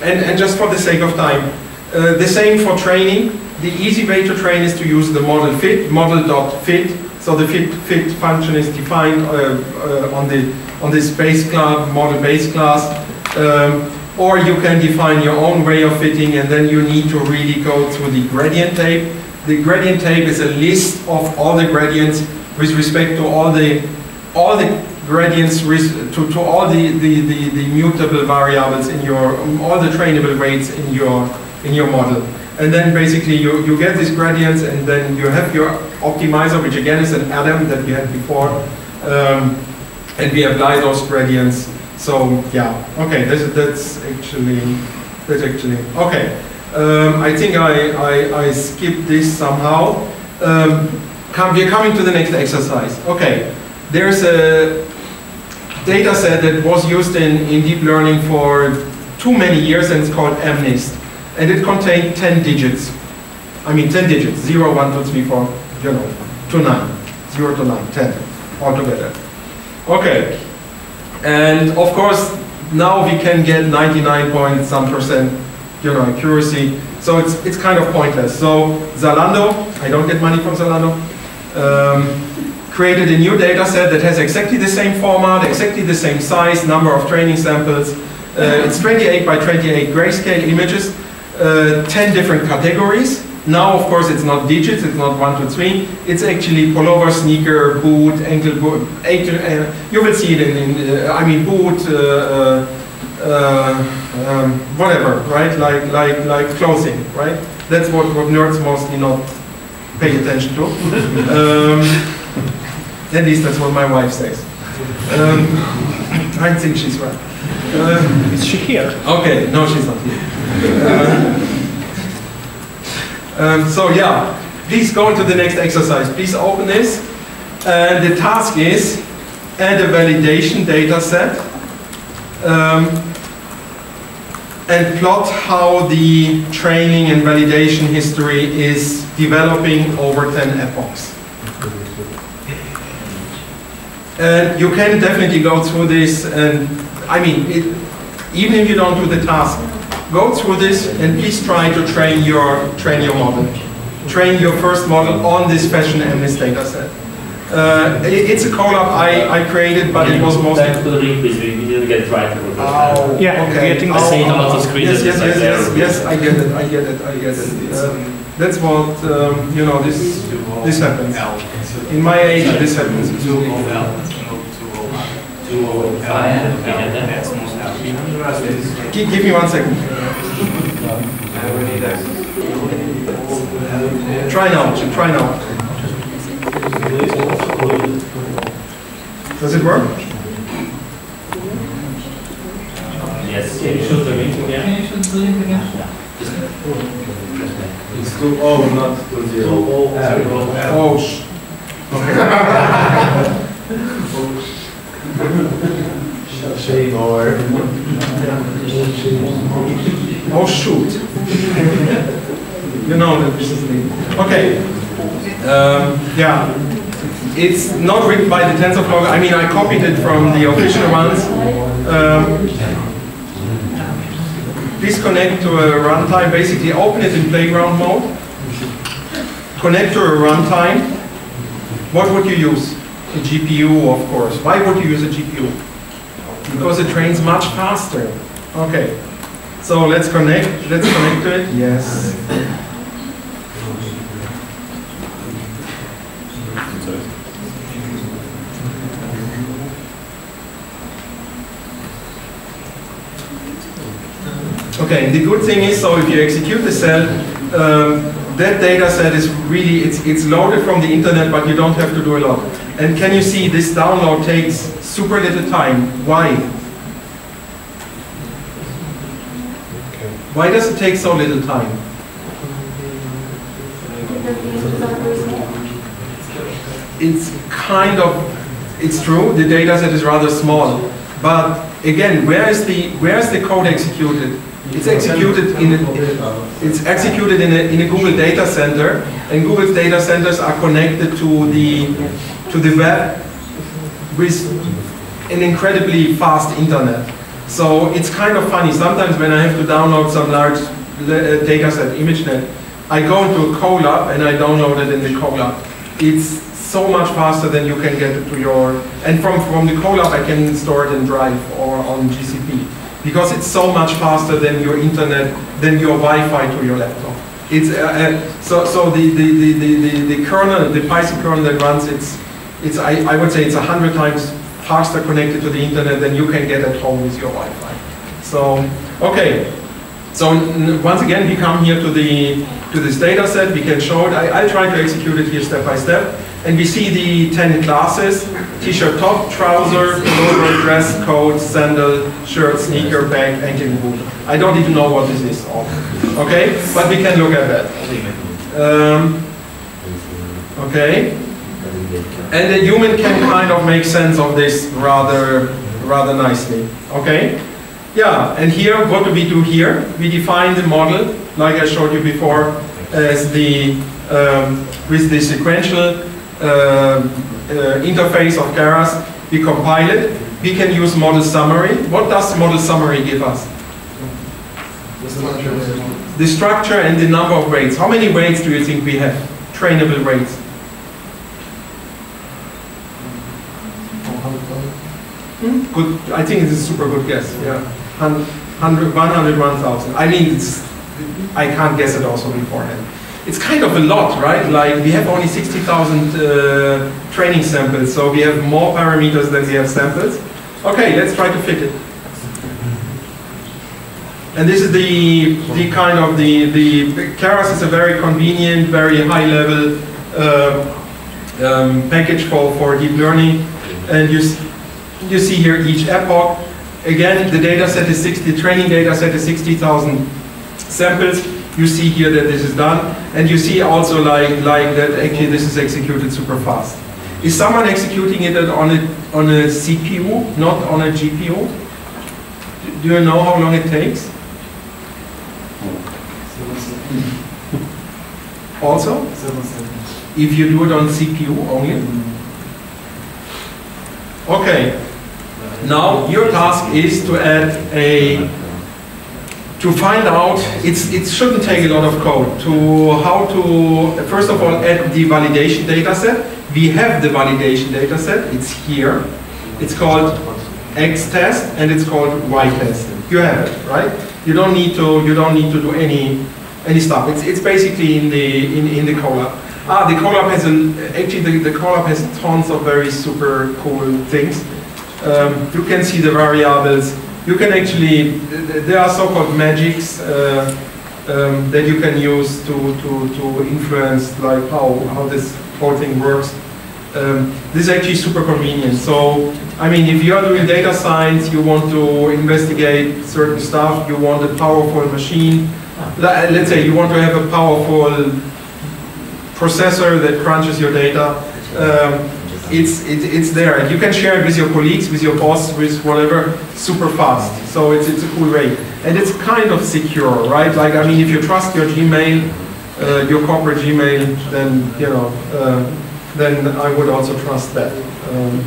and, and just for the sake of time, uh, the same for training. The easy way to train is to use the model fit, model.fit. So the fit, fit function is defined uh, uh, on the on this base class, model base class. Um, or you can define your own way of fitting and then you need to really go through the gradient tape. The gradient tape is a list of all the gradients with respect to all the all the gradients to, to all the, the, the, the mutable variables in your all the trainable weights in your in your model. And then basically you, you get these gradients and then you have your optimizer, which again is an Adam that we had before. Um, and we apply those gradients. So yeah, okay, this, is- that's actually, that's actually, okay. Um, I think I, I, I skipped this somehow. Um, come, we're coming to the next exercise. Okay, there's a data set that was used in, in deep learning for too many years and it's called MNIST. And it contained 10 digits. I mean 10 digits, 0, 1, 2, 3, 4, you know, to 9. 0 to 9, 10 altogether. Okay. And of course, now we can get 99 point some percent, you know, accuracy. So it's, it's kind of pointless. So Zalando, I don't get money from Zalando, um, created a new data set that has exactly the same format, exactly the same size, number of training samples. Uh, it's 28 by 28 grayscale images, uh, 10 different categories. Now, of course, it's not digits, it's not one, two, three. It's actually pullover, sneaker, boot, ankle boot. Ankle, uh, you will see it in, in uh, I mean, boot, uh, uh, uh, um, whatever, right? Like, like, like clothing, right? That's what, what nerds mostly not pay attention to. um, at least that's what my wife says. Um, I think she's right. Uh, Is she here? Okay, no, she's not here. Uh, Um, so yeah, please go into the next exercise. Please open this. And the task is add a validation data set um, and plot how the training and validation history is developing over 10 epochs. And you can definitely go through this and I mean, it, even if you don't do the task, go through this and please try to train your, train your model. Train your first model on this fashion MS data set. Uh, it- it's a Colab I, I created, but it was mostly... Back to the link, please, we we didn't get it right. the. Oh, Yeah, okay. getting the Oh, same amount of oh, screens Yes, yes, yes, yes, yes, I get it, I get it, I get it. Um, That's what, um, you know, this, this happens. In my age, this happens. Two oh five, okay, and then? Gi- Give me one second. Try now, try now. Does it work? Yes. Can you show the link again? It's two O, not two zero. Uh, oh, sh- Shame over. oh shoot. You know that is the, okay. Um, yeah, it's not written by the TensorFlow. I mean, I copied it from the official ones. Um, please connect to a runtime. Basically, open it in playground mode. Connect to a runtime. What would you use? A GPU, of course. Why would you use a GPU? Because it trains much faster. Okay. So let's connect. Let's connect to it. Yes. Okay, and the good thing is, so if you execute the cell, um, that data set is really, it's, it's loaded from the internet, but you don't have to do a lot. And can you see this download takes super little time? Why? Why does it take so little time? It's kind of, it's true, the data set is rather small. But again, where is the, where is the code executed? It's executed in a, it's executed in a, in a Google data center, and Google's data centers are connected to the, to the web with an incredibly fast internet. So it's kind of funny, sometimes when I have to download some large uh, data set, ImageNet, I go into a Colab and I download it in the Colab. It's so much faster than you can get it to your, and from, from the Colab I can store it in Drive or on GCP. Because it's so much faster than your internet, than your Wi-Fi to your laptop. It's, uh, uh, so, so the, the, the, the, the, the kernel, the Python kernel that runs, it's, it's, I, I would say it's a hundred times faster connected to the internet than you can get at home with your Wi-Fi. So, okay. So once again, we come here to the to this data set. We can show it. I, I'll try to execute it here step by step. And we see the 10 classes, t-shirt top, trouser, pullover, dress, coat, sandal, shirt, sneaker, bag, ankle boot. I don't even know what this is all. Okay? But we can look at that. Um, okay? And the human can kind of make sense of this rather, rather nicely. Okay? Yeah, and here, what do we do here? We define the model, like I showed you before, as the, um, with the sequential uh, uh, interface of Keras. We compile it. We can use model summary. What does model summary give us? The structure and the number of weights. How many weights do you think we have? Trainable weights. Hmm? Good. I think it's a super good guess. Yeah, Hun- 100, 100, 1,000. I mean, it's, I can't guess it also beforehand. It's kind of a lot, right? Like we have only 60,000 uh, training samples, so we have more parameters than we have samples. Okay, let's try to fit it. And this is the, the kind of the, the, Keras is a very convenient, very high level uh, um, package for, for deep learning. And you, you see here each epoch. Again, the data set is 60, training data set is 60,000 samples. You see here that this is done, and you see also like, like that actually this is executed super fast. Is someone executing it on a, on a CPU, not on a GPU? Do you know how long it takes? Also, if you do it on CPU only? Mm-hmm. Okay. Now your task is to add a to find out it's it shouldn't take a lot of code to how to first of all add the validation data set. We have the validation data set, it's here. It's called X test and it's called Y test. You have it, right? You don't need to you don't need to do any any stuff. It's it's basically in the in, in the Colab. Ah, the Colab has an actually the, the Colab has tons of very super cool things. Um, you can see the variables. You can actually there are so-called magics uh, um, that you can use to, to, to influence like how, how this whole thing works. Um, this is actually super convenient. So, I mean, if you are doing data science, you want to investigate certain stuff, you want a powerful machine. Let- Let's say you want to have a powerful processor that crunches your data. Um, it's, it, it's there. And You can share it with your colleagues, with your boss, with whatever, super fast. So it's, it's a cool way. And it's kind of secure, right? Like, I mean, if you trust your Gmail, uh, your corporate Gmail, then, you know, uh, then I would also trust that. Um,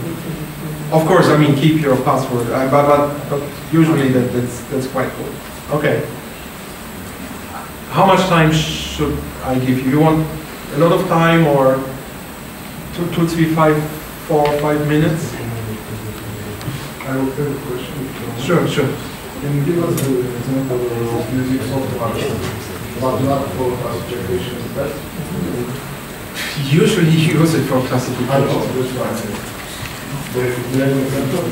of course, I mean, keep your password, uh, but, but, but usually that, that's, that's quite cool. Okay. How much time should I give you? You want a lot of time or two, two, three, five, four, five minutes? I will have a question. Sure, sure. Can you give us the example of using softmax, but not for classification test? Usually you use it for I know, classification. that's I said. Do you have an example?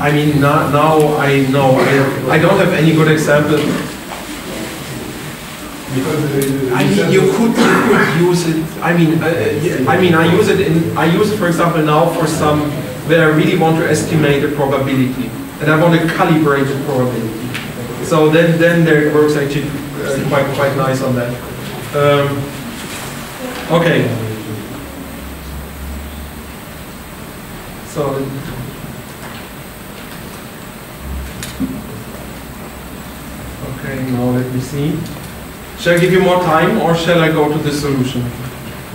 I mean, now, now I know, I, I don't have any good example. I mean, you could, you could use it, I mean, uh, I mean, I use it in, I use it, for example, now for some, where I really want to estimate a probability, and I want to calibrate the probability. So then, then there it works actually uh, quite, quite nice on that. Um, okay. So. Okay, now let me see. Shall I give you more time or shall I go to the solution?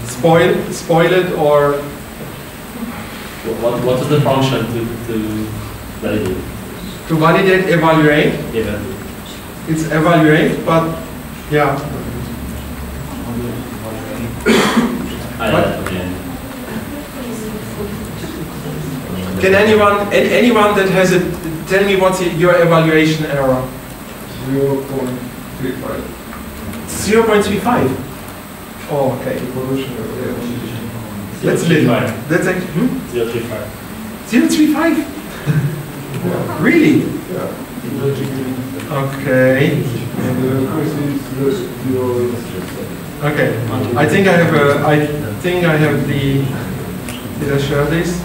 Spoil, spoil it or, What, what is the function to, to validate? to validate, evaluate, Yeah. it's evaluate, but yeah, I, What? yeah. Can anyone, anyone that has it, tell me what's your evaluation error? Zero point three five. 0.35? Oh, okay. Evolutionary. That's little. That's actually, hmm? Zero three five. 0.35? Yeah. Really? Yeah. Okay, And the question is uh, zero. okay. I think I have a, I think I have the, did I share this?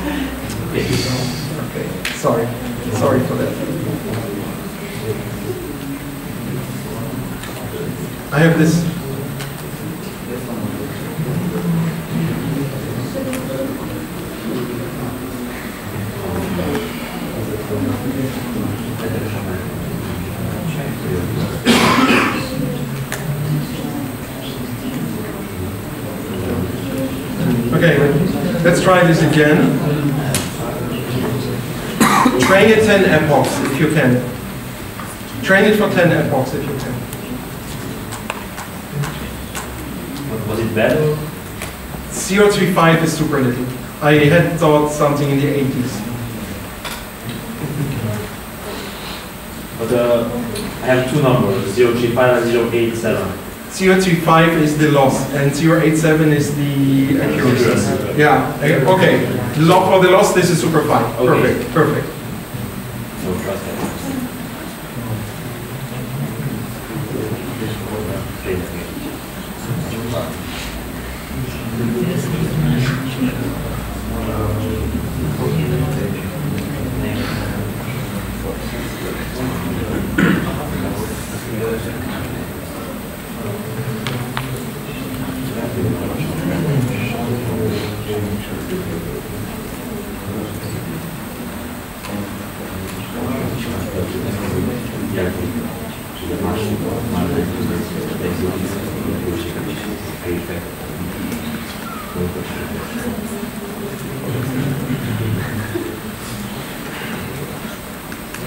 Okay, sorry, sorry for that. I have this. Okay, let's try this again. Train it 10 epochs if you can. Train it for 10 epochs if you can. It bad? 035 is super little. I had thought something in the 80s. But uh, I have two numbers, zero three five and zero eight seven. 035 is the loss and 087 is the accuracy. Yeah, okay. For the loss, this is super fine. Okay. Perfect, perfect.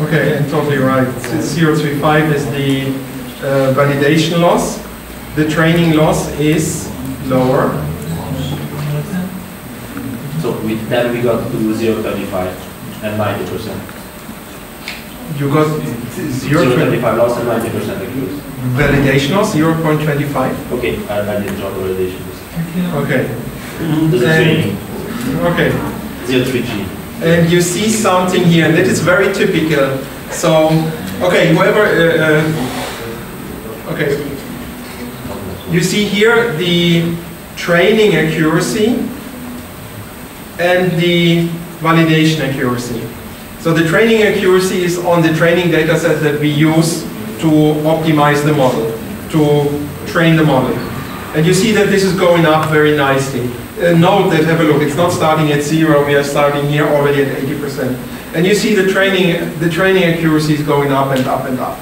Okay, and totally right. 035 is the uh, validation loss. The training loss is lower. So with then we got to 0.35 and 90%. You got 0 0.35 loss and 90% accuracy. validation loss, 0.25. Okay, I, I didn't draw the validation. Okay, This is training. okay. 0.3G. And you see something here, and that is very typical. So, okay, whoever, uh, uh, okay, you see here the training accuracy and the validation accuracy. So the training accuracy is on the training data set that we use to optimize the model, to train the model. And you see that this is going up very nicely. Uh, note that, have a look, it's not starting at zero, we are starting here already at 80%. And you see the training, the training accuracy is going up and up and up.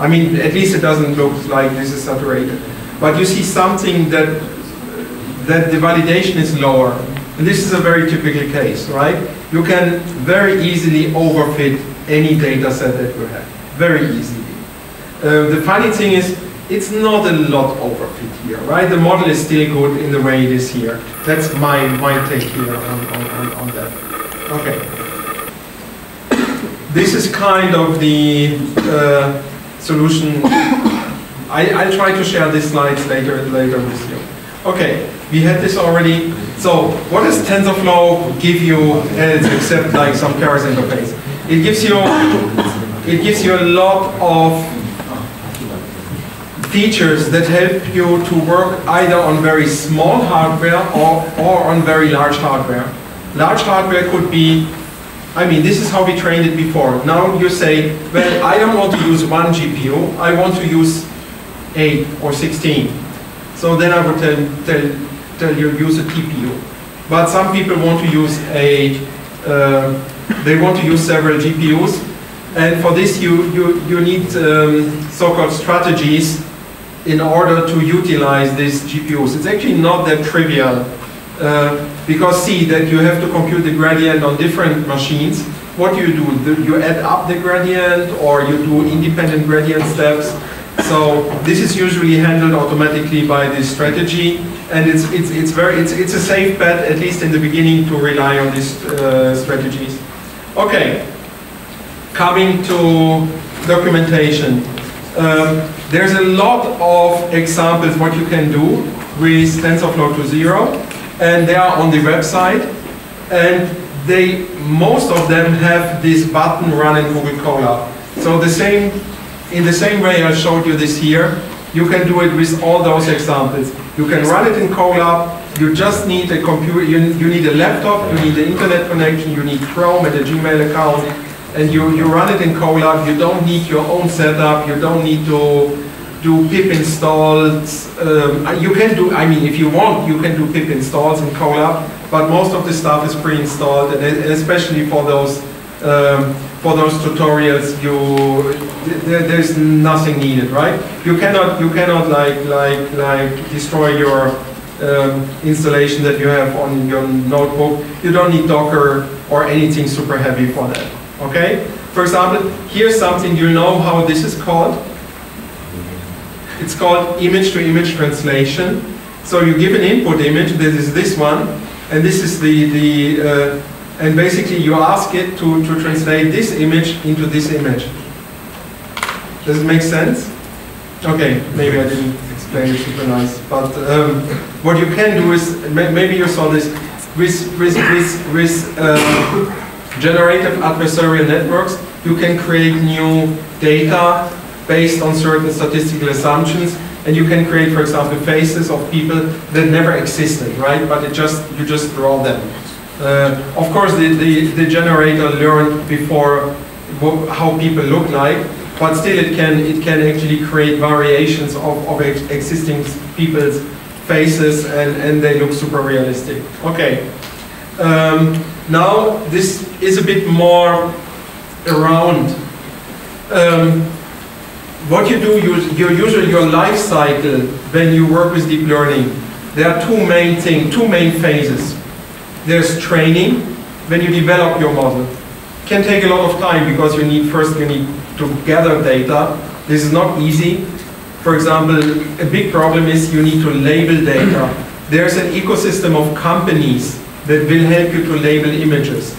I mean, at least it doesn't look like this is saturated. But you see something that, that the validation is lower. And this is a very typical case, right? You can very easily overfit any data set that you have, very easily. Uh, the funny thing is, it's not a lot overfit here, right? The model is still good in the way it is here. That's my, my take here on, on, on, that. Okay. This is kind of the uh, solution. I, I'll try to share these slides later, later with you. Okay, we had this already. So what does TensorFlow give you except like some Keras interface? It gives you, it gives you a lot of features that help you to work either on very small hardware or, or on very large hardware. Large hardware could be, I mean, this is how we trained it before. Now you say, well, I don't want to use one GPU, I want to use 8 or 16. So then I would tell, tell, tell you use a TPU. But some people want to use a, uh, they want to use several GPUs. And for this you, you, you need um, so-called strategies in order to utilize these GPUs. It's actually not that trivial. Uh, because see that you have to compute the gradient on different machines. What do you do? You add up the gradient or you do independent gradient steps? So this is usually handled automatically by this strategy, and it's it's it's very it's it's a safe bet at least in the beginning to rely on these uh, strategies. Okay, coming to documentation. Um, there's a lot of examples what you can do with TensorFlow to zero, and they are on the website, and they most of them have this button run in Google Colab. So the same in the same way I showed you this here, you can do it with all those examples. You can run it in Colab, you just need a computer, you, you need a laptop, you need an internet connection, you need Chrome and a Gmail account, and you, you run it in Colab, you don't need your own setup, you don't need to do pip installs. Um, you can do, I mean, if you want, you can do pip installs in Colab, but most of the stuff is pre-installed, and especially for those um, for those tutorials, you there, there's nothing needed, right? You cannot you cannot like like like destroy your um, installation that you have on your notebook. You don't need Docker or anything super heavy for that. Okay. For example, here's something you know how this is called. It's called image-to-image translation. So you give an input image. This is this one, and this is the the uh, and basically you ask it to, to translate this image into this image. Does it make sense? Okay, maybe I didn't explain it super nice, but um, what you can do is, maybe you saw this, with, with, with, with uh, generative adversarial networks, you can create new data based on certain statistical assumptions, and you can create, for example, faces of people that never existed, right? But it just you just draw them. Uh, of course, the, the, the generator learned before how people look like, but still it can, it can actually create variations of, of ex existing people's faces and, and they look super realistic. Okay. Um, now, this is a bit more around. Um, what you do, you, you usually your life cycle when you work with deep learning, there are two main things, two main phases there's training when you develop your model. Can take a lot of time because you need first you need to gather data. This is not easy. For example, a big problem is you need to label data. There's an ecosystem of companies that will help you to label images.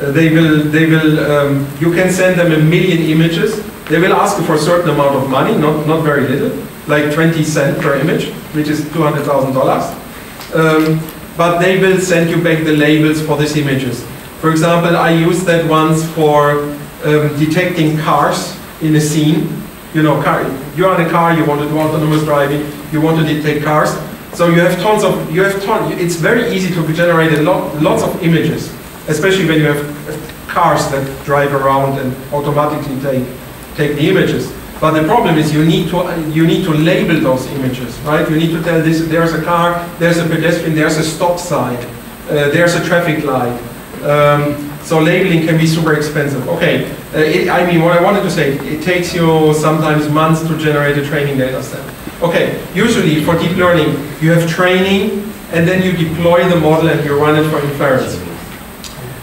Uh, they will, they will, um, you can send them a million images. They will ask you for a certain amount of money, not, not very little, like 20 cent per image, which is $200,000. Um, but they will send you back the labels for these images. For example, I used that once for um, detecting cars in a scene. You know, car, you're in a car, you want to do autonomous driving, you want to detect cars. So you have tons of, you have ton, it's very easy to generate a lot, lots of images, especially when you have cars that drive around and automatically take, take the images. But the problem is you need to you need to label those images, right? You need to tell this there's a car, there's a pedestrian, there's a stop sign, uh, there's a traffic light. Um, so labeling can be super expensive. Okay, uh, it, I mean what I wanted to say, it takes you sometimes months to generate a training data set. Okay, usually for deep learning you have training and then you deploy the model and you run it for inference.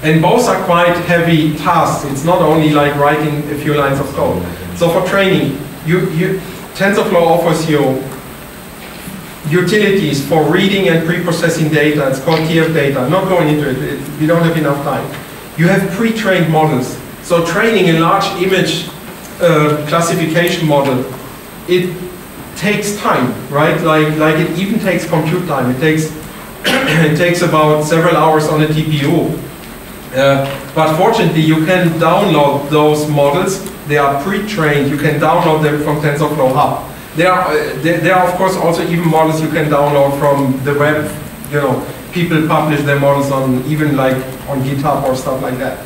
And both are quite heavy tasks. It's not only like writing a few lines of code. So for training, you, you, TensorFlow offers you utilities for reading and pre-processing data. It's called TF data. I'm not going into it. it. We don't have enough time. You have pre-trained models. So training a large image uh, classification model, it takes time, right? Like, like it even takes compute time. It takes, it takes about several hours on a TPU. Uh, but fortunately, you can download those models they are pre-trained. You can download them from TensorFlow Hub. There are, uh, there, there, are of course also even models you can download from the web. You know, people publish their models on even like on GitHub or stuff like that.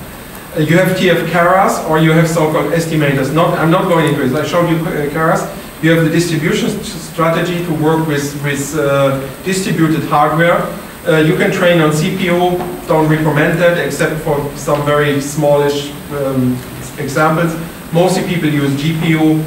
Uh, you have TF Keras or you have so-called estimators. Not, I'm not going into it. I showed you uh, Keras. You have the distribution strategy to work with, with uh, distributed hardware. Uh, you can train on CPU, don't recommend that except for some very smallish um, examples. Mostly people use GPU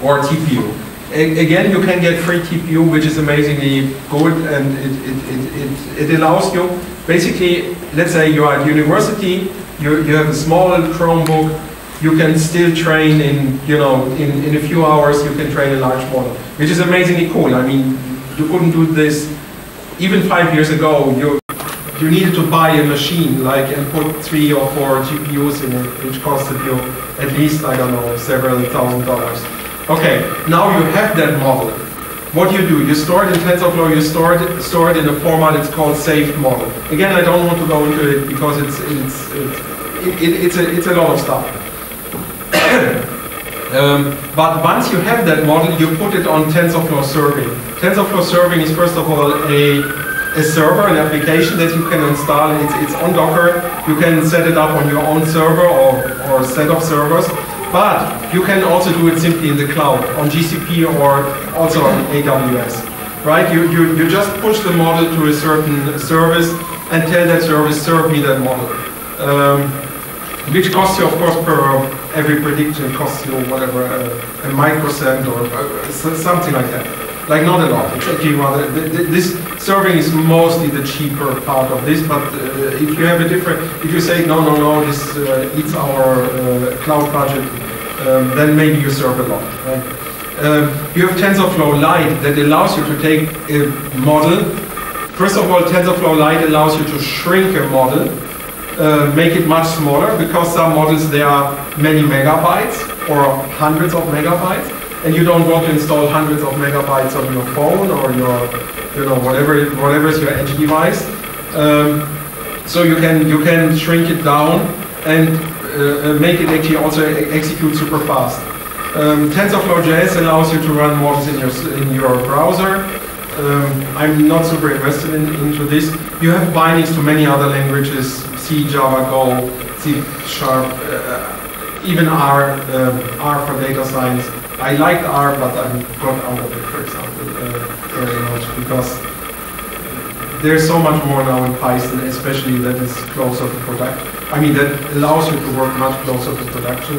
or TPU. A again, you can get free TPU, which is amazingly good, and it, it, it, it, it allows you, basically, let's say you are at university, you, you have a small Chromebook, you can still train in, you know, in, in a few hours, you can train a large model, which is amazingly cool. I mean, you couldn't do this even five years ago. You, you needed to buy a machine, like, and put three or four GPUs in it, which costed you at least, I don't know, several thousand dollars. Okay, now you have that model. What do you do? You store it in TensorFlow, you store it, store it in a format it's called saved model. Again, I don't want to go into it because it's, it's, it's, it, it's, a, it's a lot of stuff. um, but once you have that model, you put it on TensorFlow Serving. TensorFlow Serving is first of all a a server, an application that you can install. It's, it's on Docker. You can set it up on your own server or, or set of servers. But you can also do it simply in the cloud, on GCP or also on AWS. Right? You, you, you just push the model to a certain service and tell that service, serve me that model. Um, which costs you, of course, per every prediction costs you whatever, a, a microcent or uh, something like that like not a lot. It's actually rather, this serving is mostly the cheaper part of this, but uh, if you have a different, if you say, no, no, no, this uh, eats our uh, cloud budget, um, then maybe you serve a lot, right? Um, you have TensorFlow Lite that allows you to take a model. First of all, TensorFlow Lite allows you to shrink a model, uh, make it much smaller, because some models, they are many megabytes or hundreds of megabytes and you don't want to install hundreds of megabytes on your phone or your, you know, whatever, whatever is your edge device. Um, so you can you can shrink it down and uh, uh make it actually also execute super fast. Um, TensorFlow.js allows you to run models in your in your browser. Um, I'm not super invested in, into this. You have bindings to many other languages: C, Java, Go, C Sharp, uh, even R, um, R for data science. I liked R, but I got out of it, for example, uh, very much because there's so much more now in Python, especially that is closer to production. I mean, that allows you to work much closer to production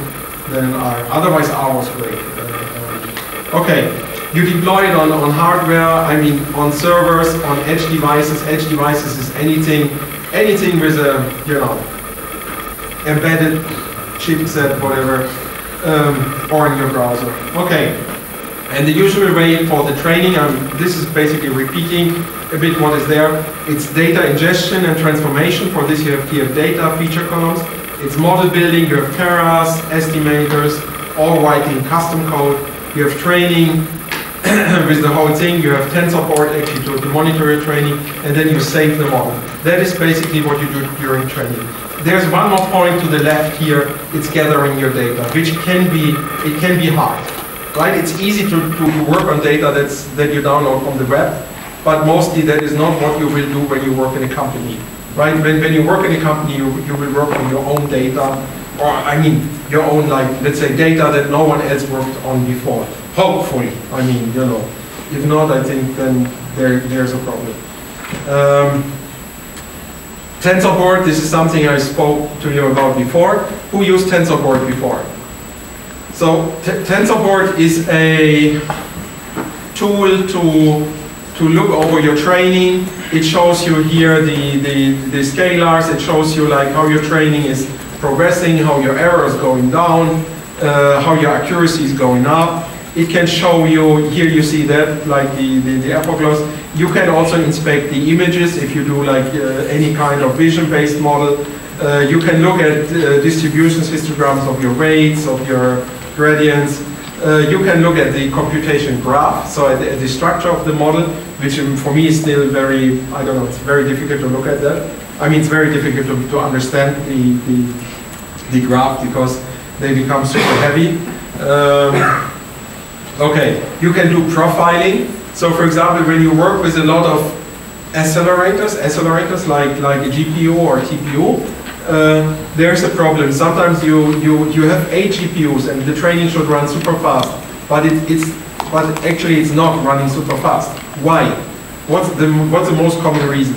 than R. Otherwise, R was great. Uh, okay, you deploy it on, on hardware, I mean, on servers, on edge devices. Edge devices is anything anything with a, you know, embedded chipset, whatever, um, or in your browser. Okay. And the usual way for the training, um, this is basically repeating a bit what is there. It's data ingestion and transformation. For this you have here data feature columns. It's model building, you have Keras, estimators, all writing custom code. You have training with the whole thing. You have TensorBoard actually to, to monitor your training, and then you save the model. That is basically what you do during training. There's one more point to the left here. It's gathering your data, which can be it can be hard, right? It's easy to, to work on data that's that you download from the web, but mostly that is not what you will do when you work in a company, right? When, when you work in a company, you, you will work on your own data, or I mean, your own, like, let's say, data that no one else worked on before. Hopefully, I mean, you know. If not, I think then there, there's a problem. Um, TensorBoard, this is something I spoke to you about before. Who used TensorBoard before? So TensorBoard is a tool to to look over your training. It shows you here the, the, the scalars, it shows you like how your training is progressing, how your error is going down, uh, how your accuracy is going up. It can show you, here you see that, like the, the, the epoch loss. You can also inspect the images if you do like uh, any kind of vision-based model. Uh, you can look at uh, distributions, histograms of your weights, of your gradients. Uh, you can look at the computation graph, so at the, at the, structure of the model, which um, for me is still very, I don't know, it's very difficult to look at that. I mean, it's very difficult to, to understand the, the, the graph because they become super heavy. Um, okay, you can do profiling. So for example, when you work with a lot of accelerators, accelerators like, like a GPU or TPU, uh, there's a problem. Sometimes you, you, you have eight GPUs and the training should run super fast, but it, it's but actually it's not running super fast. Why? What's the, what's the most common reason?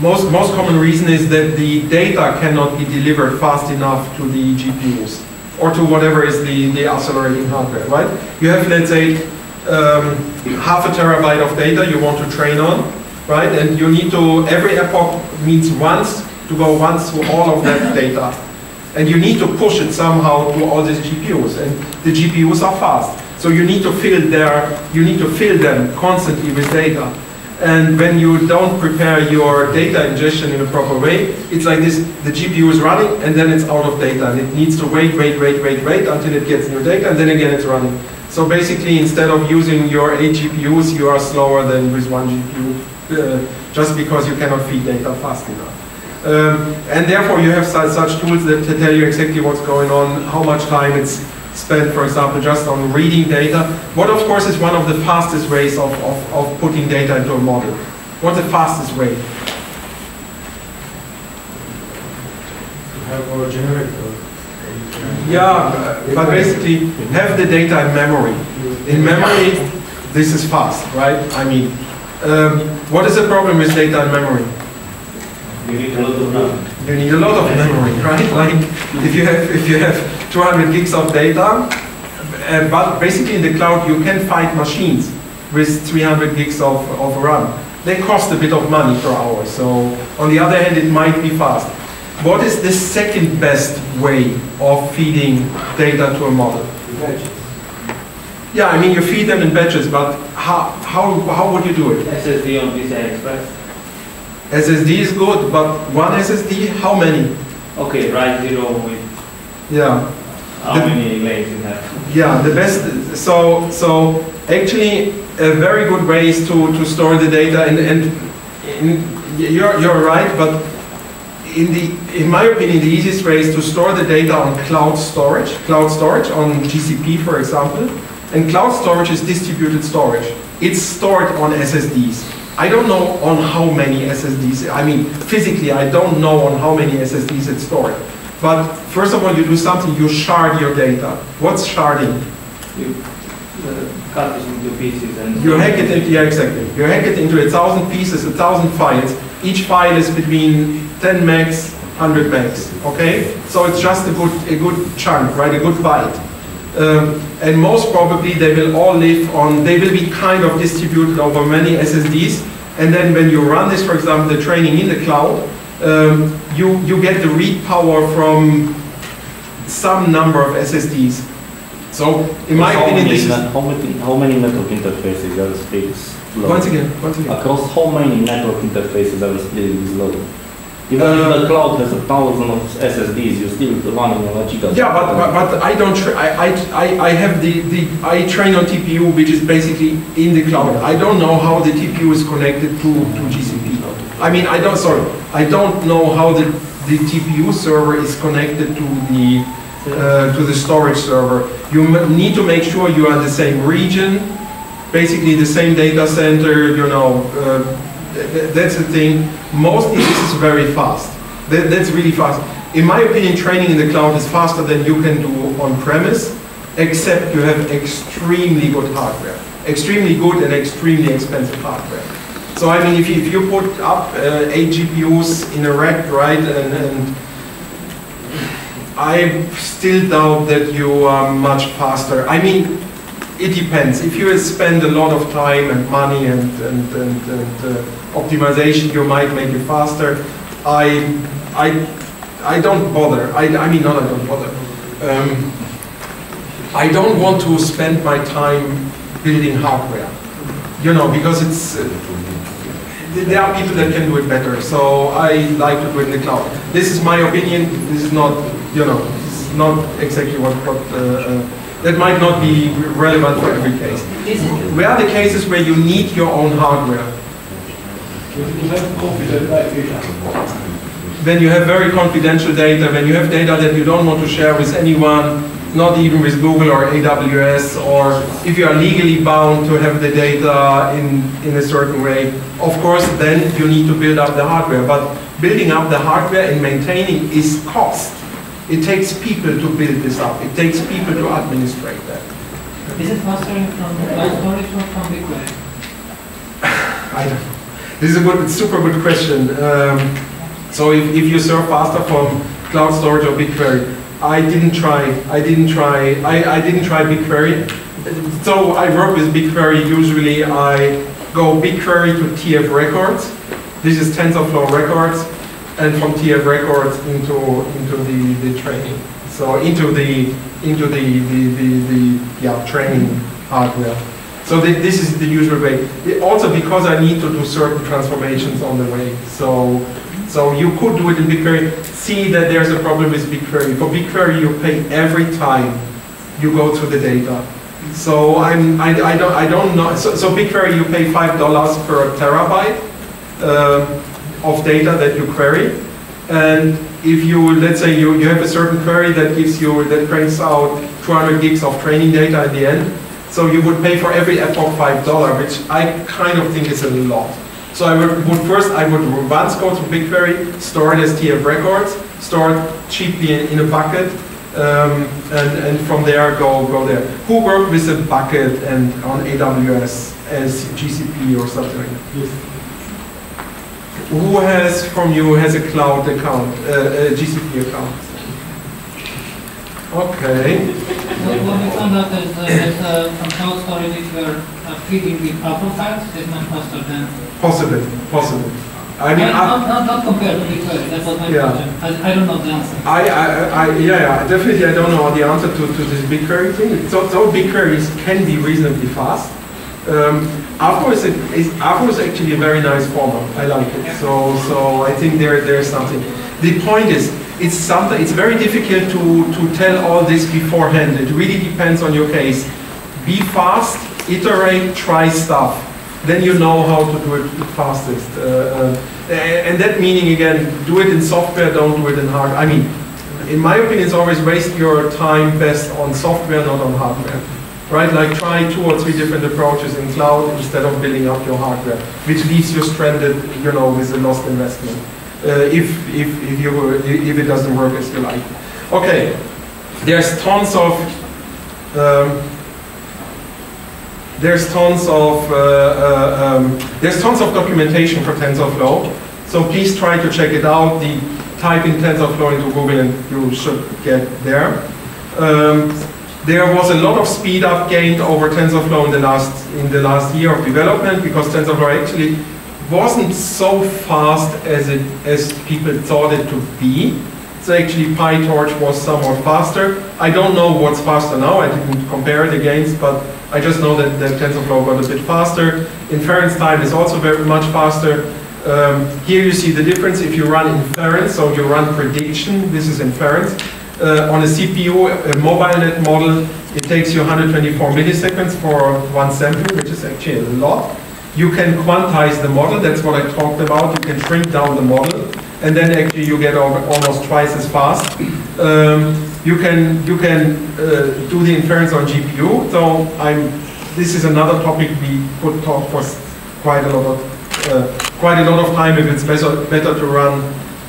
most, most common reason is that the data cannot be delivered fast enough to the GPUs or to whatever is the, the accelerating hardware, right? You have, let's say, um, half a terabyte of data you want to train on, right? And you need to, every epoch means once, to go once through all of that data. And you need to push it somehow to all these GPUs. And the GPUs are fast. So you need to fill their, you need to fill them constantly with data. And when you don't prepare your data ingestion in a proper way, it's like this, the GPU is running and then it's out of data and it needs to wait, wait, wait, wait, wait until it gets new data and then again it's running. So basically instead of using your eight GPUs, you are slower than with one GPU uh, just because you cannot feed data fast enough. Um, and therefore you have such, such tools that tell you exactly what's going on, how much time it's spent, for example, just on reading data. What, of course, is one of the fastest ways of, of, of putting data into a model? What's the fastest way? have a generator. Yeah, but basically have the data in memory. In memory, this is fast, right? I mean, um, what is the problem with data in memory? You need a lot of memory. You need a lot of memory, right? Like if you have if you have 200 gigs of data, uh, but basically in the cloud you can find machines with 300 gigs of, of RAM. They cost a bit of money per hour, so on the other hand it might be fast. What is the second best way of feeding data to a model? Yeah, I mean you feed them in batches, but how, how, how would you do it? SSD on PCI Express. SSD is good, but one SSD, how many? Okay, write zero with Yeah. How The- many you have. Yeah, the best, so, so actually a very good way is to, to store the data and, and in, you're, you're right, but in the, in my opinion, the easiest way is to store the data on cloud storage, cloud storage on GCP, for example. And cloud storage is distributed storage. It's stored on SSDs. I don't know on how many SSDs, I mean, physically, I don't know on how many SSDs it's stored. But first of all, you do something, you shard your data. What's sharding? You uh, cut it into pieces and. You hack it into, yeah, exactly. You hack it into a thousand pieces, a thousand files. Each file is between 10 megs, 100 megs, okay? So it's just a good, a good chunk, right, a good byte. Um, and most probably they will all live on, they will be kind of distributed over many SSDs. And then when you run this, for example, the training in the cloud, um, you, you get the read power from some number of SSDs. So in my how opinion, many, this is, how many, how many network interfaces are split this once again, once again. Across how many network interfaces are splitting this load? Even Uh, if the cloud has a thousand of SSDs, you're still running on a giga. Yeah, but, but, but I don't, I, I, I I have the, the, I train on TPU, which is basically in the cloud. I don't know how the TPU is connected to, to GCP. I mean, I don't, sorry, I don't know how the, the TPU server is connected to the, uh, to the storage server. You need to make sure you are in the same region, basically the same data center, you know, uh, th- th- that's the thing. Mostly this is very fast. That, that's really fast. In my opinion, training in the cloud is faster than you can do on premise, except you have extremely good hardware. Extremely good and extremely expensive hardware. So I mean, if you, if you put up uh, eight GPUs in a rack, right, and, and I still doubt that you are much faster. I mean, it depends. If you spend a lot of time and money and, and, and, and uh, optimization, you might make it faster. I, I, I don't bother. I, I mean, not I don't bother. Um, I don't want to spend my time building hardware, you know, because it's, uh, there are people that can do it better. So I like to do it in the cloud. This is my opinion. This is not, you know, not exactly what, what uh, uh, that might not be relevant for every case. Where are the cases where you need your own hardware? When you have very confidential data, when you have data that you don't want to share with anyone, not even with Google or AWS, or if you are legally bound to have the data in, in a certain way, of course, then you need to build up the hardware. But building up the hardware and maintaining is cost. It takes people to build this up. It takes people to administrate that. Is it faster from cloud storage or from BigQuery? I don't know. This is a good, super good question. Um, so if, if you serve faster from cloud storage or BigQuery, I didn't try. I didn't try. I, I didn't try BigQuery. So I work with BigQuery. Usually I go BigQuery to TF Records. This is TensorFlow Records, and from TF Records into into the, the training. So into the into the the, the, the yeah training hardware. So thi- this is the usual way. It- Also because I need to do certain transformations on the way. So, so you could do it in BigQuery. See that there's a problem with BigQuery. For BigQuery, you pay every time you go through the data. So I'm, I, I don't, I don't know. So, so BigQuery, you pay five dollars per terabyte um, of data that you query. And if you, let's say you, you have a certain query that gives you, that cranks out 200 gigs of training data at the end, so you would pay for every epoch five dollar, which I kind of think is a lot. So I would, would first, I would once go to BigQuery, store it as TF records, store it cheaply in, in a bucket, um, and, and from there go, go there. Who worked with a bucket and on AWS as GCP or something like that? Who has, from you, has a cloud account, uh, a GCP account? Okay. What what we found out is uh, that uh, from cloud storage, if you are uh, feeding Avro files, it's much faster than. Possible, possible. I mean, I, Not, not, not compared to BigQuery, that was my Yeah. question. I, I don't know the answer. I, I, I, yeah, yeah, definitely I don't know the answer to, to this BigQuery thing. So, so BigQueries can be reasonably fast. Um, Avro is, a, is, Avro is actually a very nice format. I like it. So, so I think there, there's something. The point is, it's something, it's very difficult to, to tell all this beforehand. It really depends on your case. Be fast, iterate, try stuff. Then you know how to do it the fastest. Uh, uh, and that meaning again, do it in software, don't do it in hardware. I mean, in my opinion, it's always waste your time best on software, not on hardware. Right? Like try two or three different approaches in cloud instead of building up your hardware, which leaves you stranded, you know, with a lost investment. Uh, if, if, if, you, if it doesn't work as you like. Okay, there's tons of um, there's tons of uh, uh, um, there's tons of documentation for TensorFlow. So please try to check it out. The type in TensorFlow into Google and you should get there. Um, there was a lot of speed up gained over TensorFlow in the last in the last year of development because TensorFlow actually wasn't so fast as it as people thought it to be. So actually PyTorch was somewhat faster. I don't know what's faster now, I didn't compare it against, but I just know that, that TensorFlow got a bit faster. Inference time is also very much faster. Um, here you see the difference if you run inference, so you run prediction, this is inference. Uh, on a CPU, a mobile net model, it takes you 124 milliseconds for one sample, which is actually a lot. You can quantize the model, that's what I talked about. You can shrink down the model, and then actually you get almost twice as fast. Um, you can you can uh, do the inference on GPU. So I'm. This is another topic we could talk for quite a lot of uh, quite a lot of time. If it's better better to run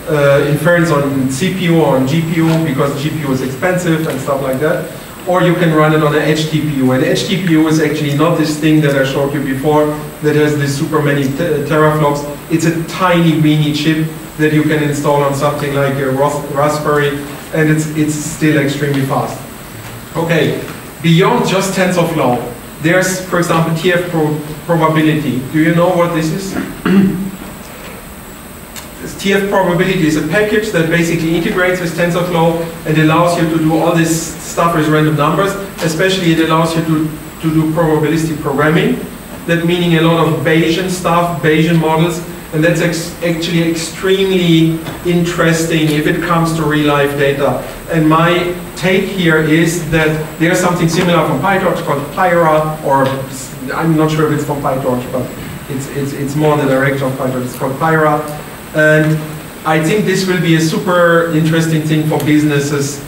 uh, inference on CPU or on GPU because GPU is expensive and stuff like that. Or you can run it on an edge TPU. And edge TPU is actually not this thing that I showed you before that has this super many teraflops. It's a tiny weeny chip that you can install on something like a Raspberry, and it's, it's still extremely fast. Okay, beyond just TensorFlow, there's, for example, TF pro- probability. Do you know what this is? This TF probability is a package that basically integrates with TensorFlow and allows you to do all this stuff with random numbers. Especially it allows you to, to do probabilistic programming. That meaning a lot of Bayesian stuff, Bayesian models, and that's ex actually extremely interesting if it comes to real life data. And my take here is that there's something similar from PyTorch called Pyro, or I'm not sure if it's from PyTorch, but it's, it's, it's more the direction of PyTorch. It's called Pyro. And I think this will be a super interesting thing for businesses,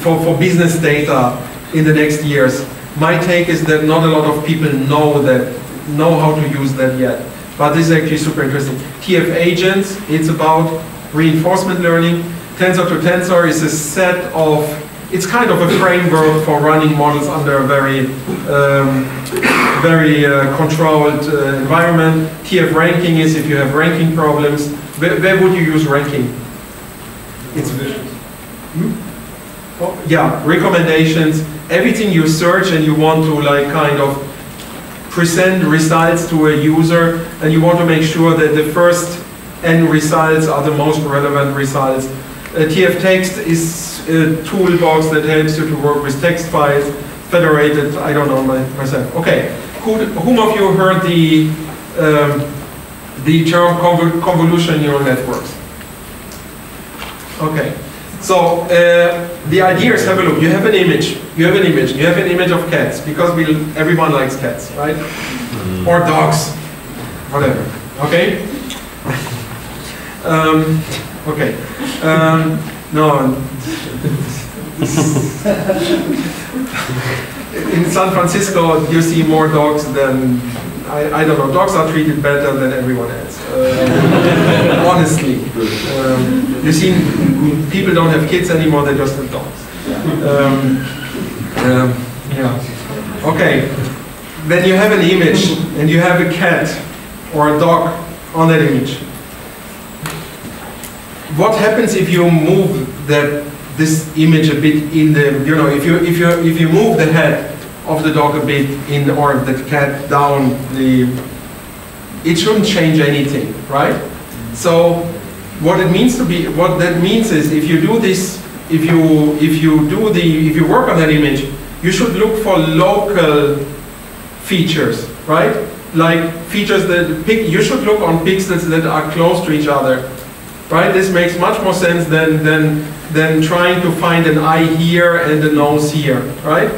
for, for business data in the next years. My take is that not a lot of people know that, know how to use that yet. But this is actually super interesting. TF agents, it's about reinforcement learning. Tensor2Tensor is a set of, it's kind of a framework for running models under a very, um, very uh, controlled uh, environment. TF ranking is if you have ranking problems. Where, where would you use ranking? It's Oh, yeah, recommendations, everything you search and you want to like kind of present results to a user and you want to make sure that the first n results are the most relevant results. Uh, TF text is a toolbox that helps you to work with text files, federated, I don't know my, myself. Okay, Who, whom of you heard the, um, the term convol- convolutional neural networks? Okay. So uh, the idea is have a look. You have an image. You have an image. You have an image of cats because we everyone likes cats, right? Or dogs, whatever. Okay. Um, okay. Um, no. In San Francisco, you see more dogs than I, I don't know. Dogs are treated better than everyone else. Uh, honestly, um, you see, people don't have kids anymore; they just have dogs. Um, um, yeah. Okay. Then you have an image, and you have a cat or a dog on that image. What happens if you move that this image a bit in the you know if you if you if you move the head of the dog a bit in or the cat down the it shouldn't change anything right? So what it means to be what that means is if you do this if you if you do the if you work on that image you should look for local features right? Like features that pick you should look on pixels that are close to each other right? This makes much more sense than than than trying to find an eye here and a nose here right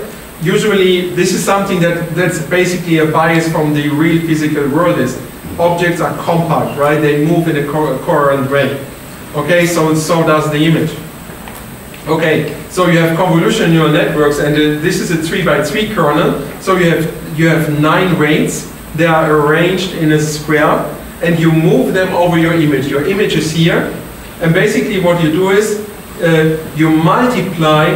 usually this is something that that's basically a bias from the real physical world is objects are compact right? They move in a co- coherent way. Okay so so does the image. Okay so you have convolutional neural networks and uh, this is a 3 by 3 kernel. So you have you have nine weights they are arranged in a square and you move them over your image. Your image is here and basically what you do is uh, you multiply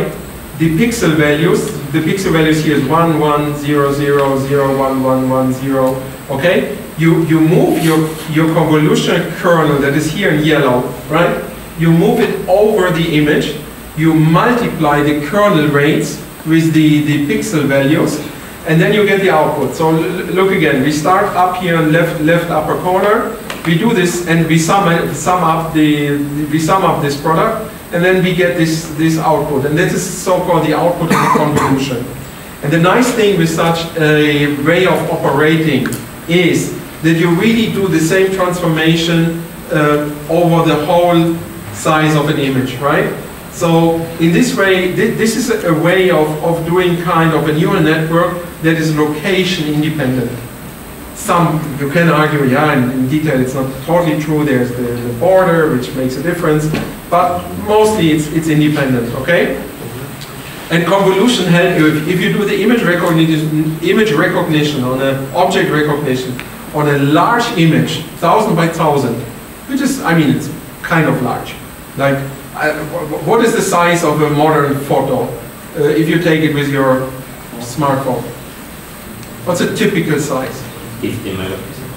the pixel values, the pixel values here is 1, 1, 0, 0, 0, 1, 1, 1, 0, okay? You, you move your, your convolutional kernel that is here in yellow, right? You move it over the image, you multiply the kernel weights with the, the pixel values, and then you get the output. So look again, we start up here in left, left upper corner, we do this and we sum, sum up the, we sum up this product and then we get this, this output. And this is so-called the output of the convolution. And the nice thing with such a way of operating is that you really do the same transformation uh, over the whole size of an image, right? So in this way, thi- this is a a way of, of doing kind of a neural network that is location independent. Some, you can argue, yeah, in, in detail it's not totally true, there's the, the border which makes a difference, but mostly it's, it's independent, okay? And convolution help you, if, if you do the image recognition, image recognition on an object recognition on a large image, thousand by thousand, which is, I mean, it's kind of large. Like, I, what is the size of a modern photo uh, if you take it with your smartphone? What's a typical size? 50 megapixels.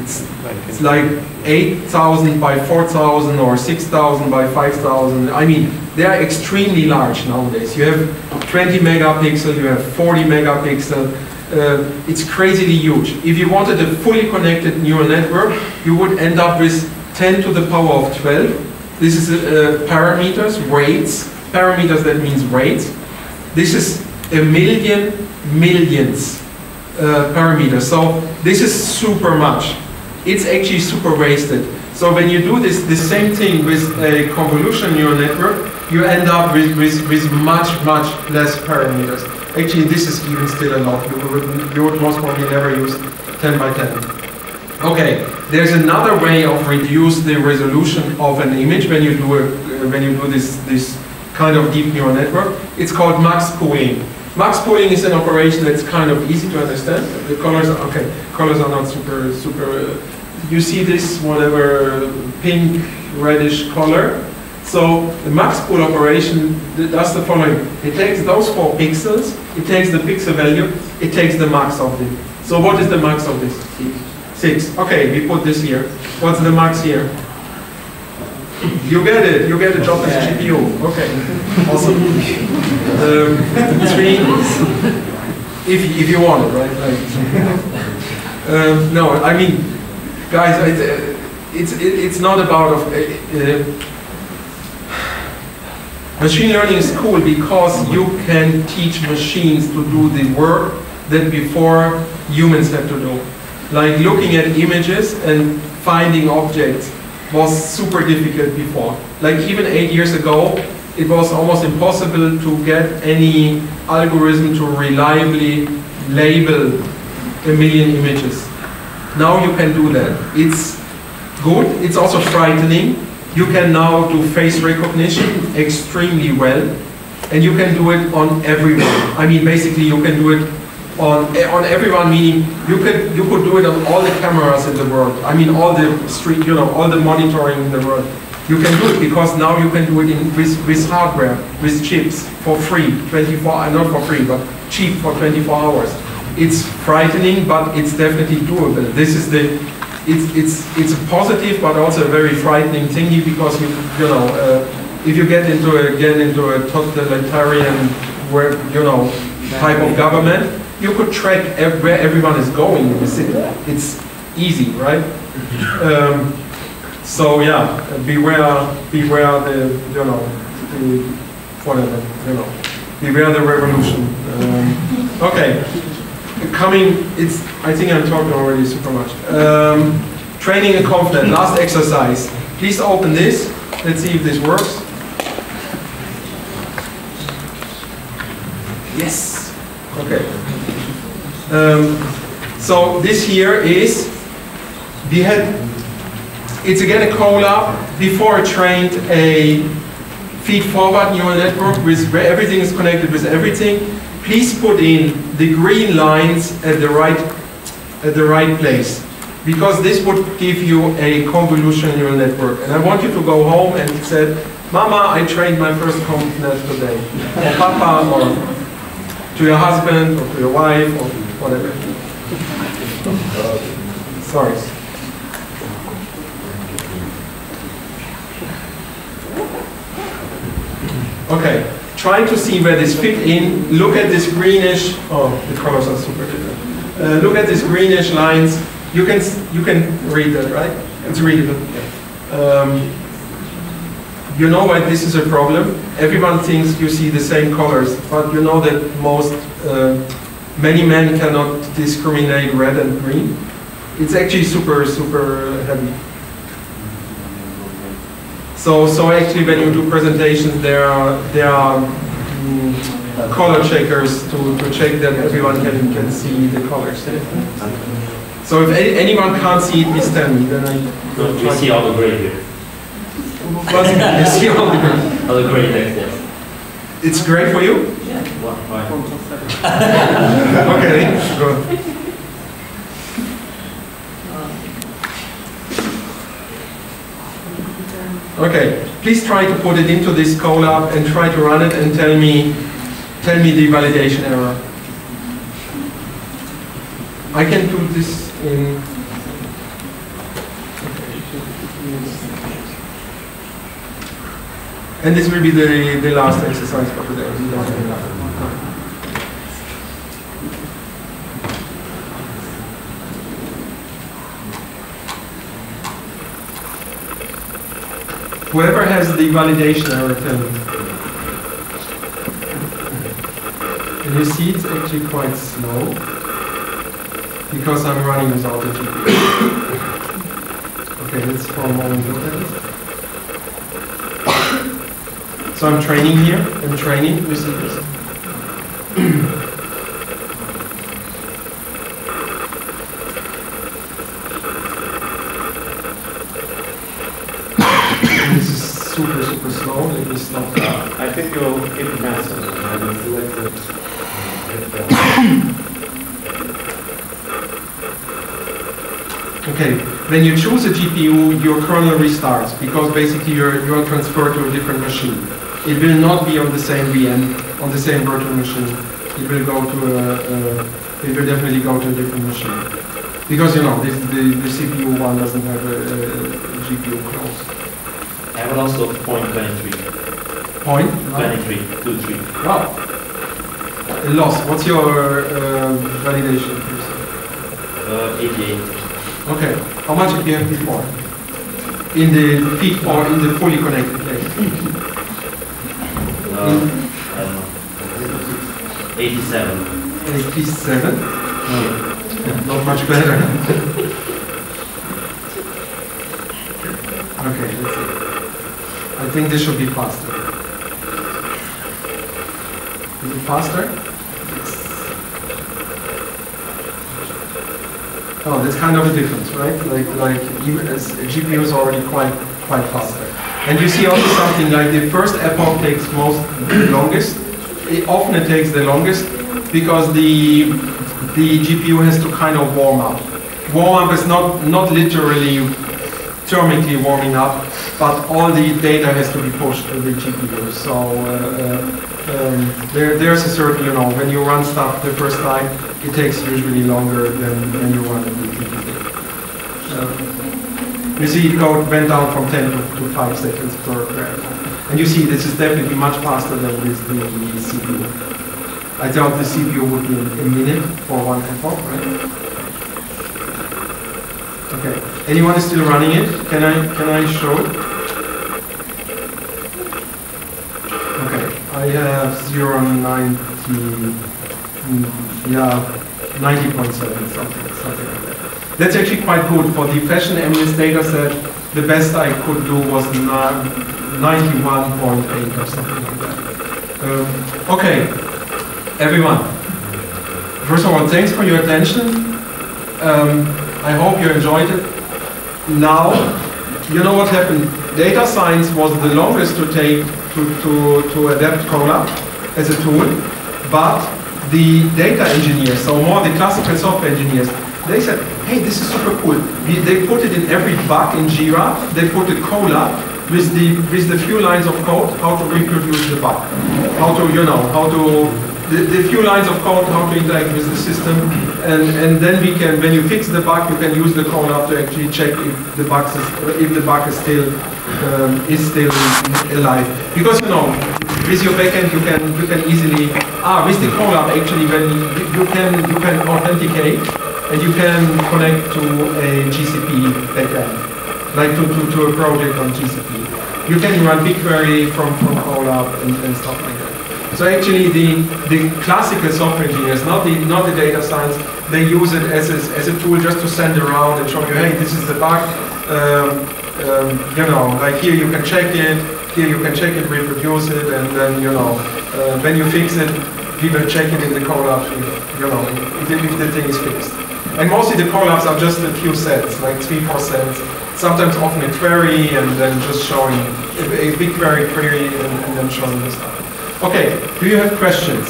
It's, it's like 8,000 by 4,000 or 6,000 by 5,000. I mean, they are extremely large nowadays. You have 20 megapixel, you have 40 megapixel. Uh, it's crazily huge. If you wanted a fully connected neural network, you would end up with 10 to the power of 12. This is uh, parameters, weights. Parameters, that means weights. This is a million millions uh, parameters. So this is super much. It's actually super wasted. So when you do this, the same thing with a convolution neural network, you end up with, with, with much, much less parameters. Actually, this is even still a lot. You would, you would most probably never use 10 by 10. Okay, there's another way of reduce the resolution of an image when you do a, when you do this this kind of deep neural network. It's called max pooling. Max pooling is an operation that's kind of easy to understand. The colors, are, okay, colors are not super super. Uh, you see this whatever pink reddish color. So the max pool operation does the following: it takes those four pixels, it takes the pixel value, it takes the max of it. So what is the max of this? Six. Okay, we put this here. What's the max here? You get it. You get a job as GPU. Okay. Awesome. Um, three. If, if you want it, right? Like, um, no, I mean, guys, it's, uh, it's, it's not about of, uh, uh, machine learning is cool because you can teach machines to do the work that before humans had to do like looking at images and finding objects was super difficult before. Like even eight years ago, it was almost impossible to get any algorithm to reliably label a million images. Now you can do that. It's good, it's also frightening. You can now do face recognition extremely well, and you can do it on everyone. I mean, basically, you can do it on on everyone. Meaning, you could you could do it on all the cameras in the world. I mean, all the street, you know, all the monitoring in the world. You can do it because now you can do it in, with with hardware, with chips for free, 24, uh, not for free, but cheap for 24 hours. It's frightening, but it's definitely doable. This is the it's it's it's a positive but also a very frightening thingy because you you know uh, if you get into a get into a totalitarian where you know type of government you could track where everyone is going in the city it's easy right um, so yeah beware beware the you know the whatever you know beware the revolution um, okay coming, it's, I think I'm talking already super much. Um, training and confidence, last exercise. Please open this. Let's see if this works. Yes. Okay. Um, so this here is, we had, it's again a Colab. Before I trained a feed-forward neural network with where everything is connected with everything. Please put in the green lines at the right at the right place because this would give you a convolutional neural network. And I want you to go home and said mama I trained my first ConvNet today. Or papa or to your husband or to your wife or whatever sorry okay trying to see where this fit in. Look at this greenish, oh, the colors are super different. Uh, look at these greenish lines. You can, you can read that, right? It's good. Um, you know why this is a problem? Everyone thinks you see the same colors, but you know that most, uh, many men cannot discriminate red and green. It's actually super, super heavy. So, so actually when you do presentations, there are, there are mm, color checkers to, to check that everyone can, can see the colors. So if anyone can't see it, please tell me, then I we see all the gray here. You see all the green. All the gray text, yes. It's great for you? Yeah. Why? Okay, good. Okay, please try to put it into this Colab and try to run it and tell me, tell me the validation error. I can do this in. And this will be the, the last exercise for today. Whoever has the validation tell me. And you see it's actually quite slow because I'm running without the GPU. Okay, let's for a moment look at it. So I'm training here, I'm training, you see this? This is super, super slow, let me stop that. I think you'll hit massive. I will select it. Okay, when you choose a GPU, your kernel restarts because basically you're, you're transferred to a different machine. It will not be on the same VM, on the same virtual machine. It will go to a, a it will definitely go to a different machine. Because you know, this, the, the CPU one doesn't have a, a GPU close. I will also point 23. Point? 23, 2, 3. Wow. A loss. What's your uh, validation? Uh, 88. Okay. How much did you have before? In the peak or in the fully connected place? Uh, I don't know. 87. 87? Not much better. okay, let's see. I think this should be faster. Is it faster? Oh, that's kind of a difference, right? Like, like even as a GPU is already quite, quite faster. And you see also something like the first epoch takes most longest. It often it takes the longest because the the GPU has to kind of warm up. Warm up is not not literally thermically warming up, but all the data has to be pushed to the GPU. So uh, uh, um, there, there's a certain, you know, when you run stuff the first time, it takes usually longer than when you run it Uh, you see it go, went down from 10 to, to 5 seconds per graph. And you see this is definitely much faster than with the, CPU. I thought the CPU would be a minute for one epoch, right? Okay. Anyone is still running it? Can I can I show it? Okay. Have 090 mm, yeah 90.7 something something like that. That's actually quite good for the fashion MNIST data set. The best I could do was 91.8 or something like that. Um, okay, everyone. First of all, thanks for your attention. Um, I hope you enjoyed it. Now, you know what happened? Data science was the longest to take to, to, to adapt Colab as a tool, but the data engineers, so more the classical software engineers, they said, hey, this is super cool. They put it in every bug in Jira, they put a Colab with the, with the few lines of code, how to reproduce the bug. How to, you know, how to the, the few lines of code how to interact with the system, and, and then we can, when you fix the bug, you can use the Colab to actually check if the bug is, if the bug is still um, is still alive. Because you know, with your backend you can you can easily ah with the Colab actually when you, can you can authenticate and you can connect to a GCP backend. like to, to, to a project on GCP. You can run BigQuery from, from Colab and, and stuff like that. So actually the, the classical software engineers, not the, not the data science, they use it as a, as a tool just to send around and show you, hey, this is the bug, um, um, you know, like here you can check it, here you can check it, reproduce it, and then, you know, uh, when you fix it, will check it in the Colab, you know, if, if the thing is fixed. And mostly the Colabs are just a few sets, like three, four sets. Sometimes often a query and then just showing a, a BigQuery query and, and then showing the stuff. Okay, do you have questions?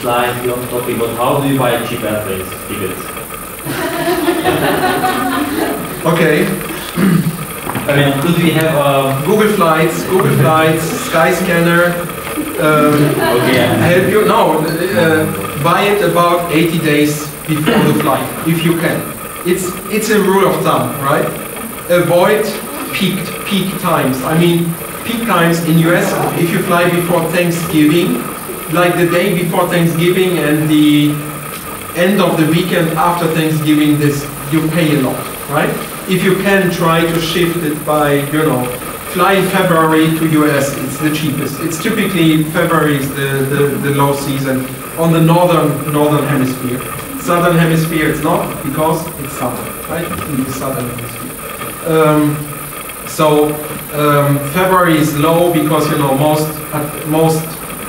Slightly off topic, but how do you buy cheap airplanes tickets? Okay, I mean, could we have a Google Flights, Google Flights, Skyscanner, um, okay? help you, no, uh, buy it about 80 days before the flight, if you can. It's, it's a rule of thumb, right? Avoid peak, peak times. I mean, peak times in US, if you fly before Thanksgiving, like the day before Thanksgiving and the end of the weekend after Thanksgiving, this, you pay a lot, right? If you can try to shift it by, you know, fly February to US, it's the cheapest. It's typically February is the, the, the low season on the northern northern hemisphere. Southern hemisphere it's not because it's summer, right? In the southern hemisphere. Um, so um, February is low because you know most uh, most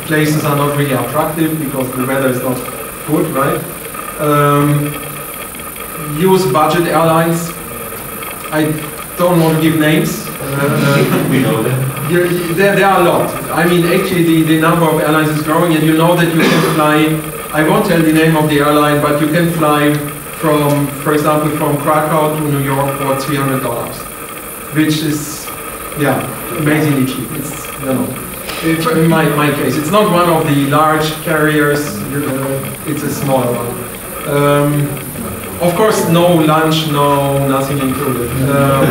places are not really attractive because the weather is not good, right? Um, use budget airlines. I don't want to give names. Uh, We know you- there, there are a lot. I mean, actually, the, the number of airlines is growing, and you know that you can fly. I won't tell the name of the airline, but you can fly from, for example, from Krakow to New York for three hundred dollars, which is, yeah, amazingly cheap. It's, you know, it's in my, my case, it's not one of the large carriers. Uh, it's a small one. Um, of course, no lunch, no nothing included. Um,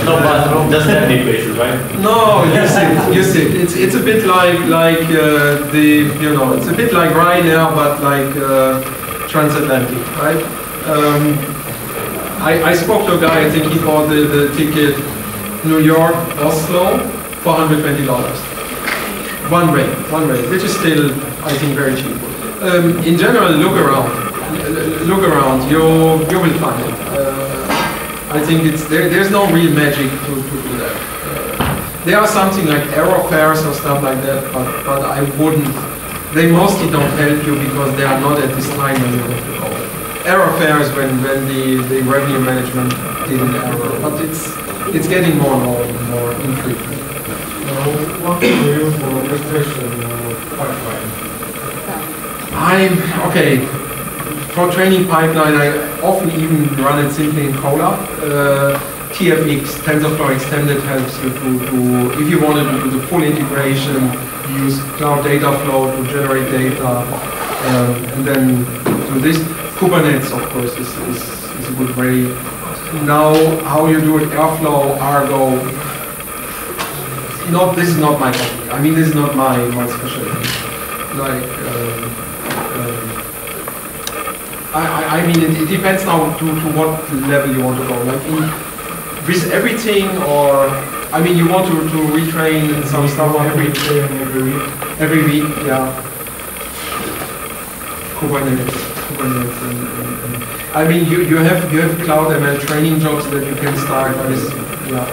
No, bathroom, just empty places, right? no, you sit, you sit. It's it's a bit like like uh, the you know it's a bit like Ryanair but like uh, transatlantic, right? Um, I, I spoke to a guy. I think he bought the, the ticket New York Oslo for 120 dollars. One way, one way, which is still I think very cheap. Um, in general, look around, look around. You you will find it. Uh, I think it's there. There's no real magic to, to do that. Uh, there are something like error fares or stuff like that, but but I wouldn't. They mostly don't help you because they are not at this time when you have to. Error fares when when the, the revenue management did an error, but it's it's getting more and more and more infrequent. Now, what do you use for orchestration uh, pipeline? I'm okay. For training pipeline, I often even run it simply in Colab. Uh, TFX, TensorFlow Extended helps you to, to, if you wanted to do the full integration, use Cloud Dataflow to generate data, uh, and then do this. Kubernetes, of course, is, is, is a good way. Now, how you do it, Airflow, Argo, not, this is not my topic. I mean, this is not my, my specialty. Like, um, um, I, I, mean, it, it depends now to, to what level you want to go. Like, in, with everything, or I mean, you want to, to retrain some stuff every Training every week. every week, yeah. Kubernetes, And, and, and I mean, you, you have you have cloud ML training jobs that you can start with, yeah.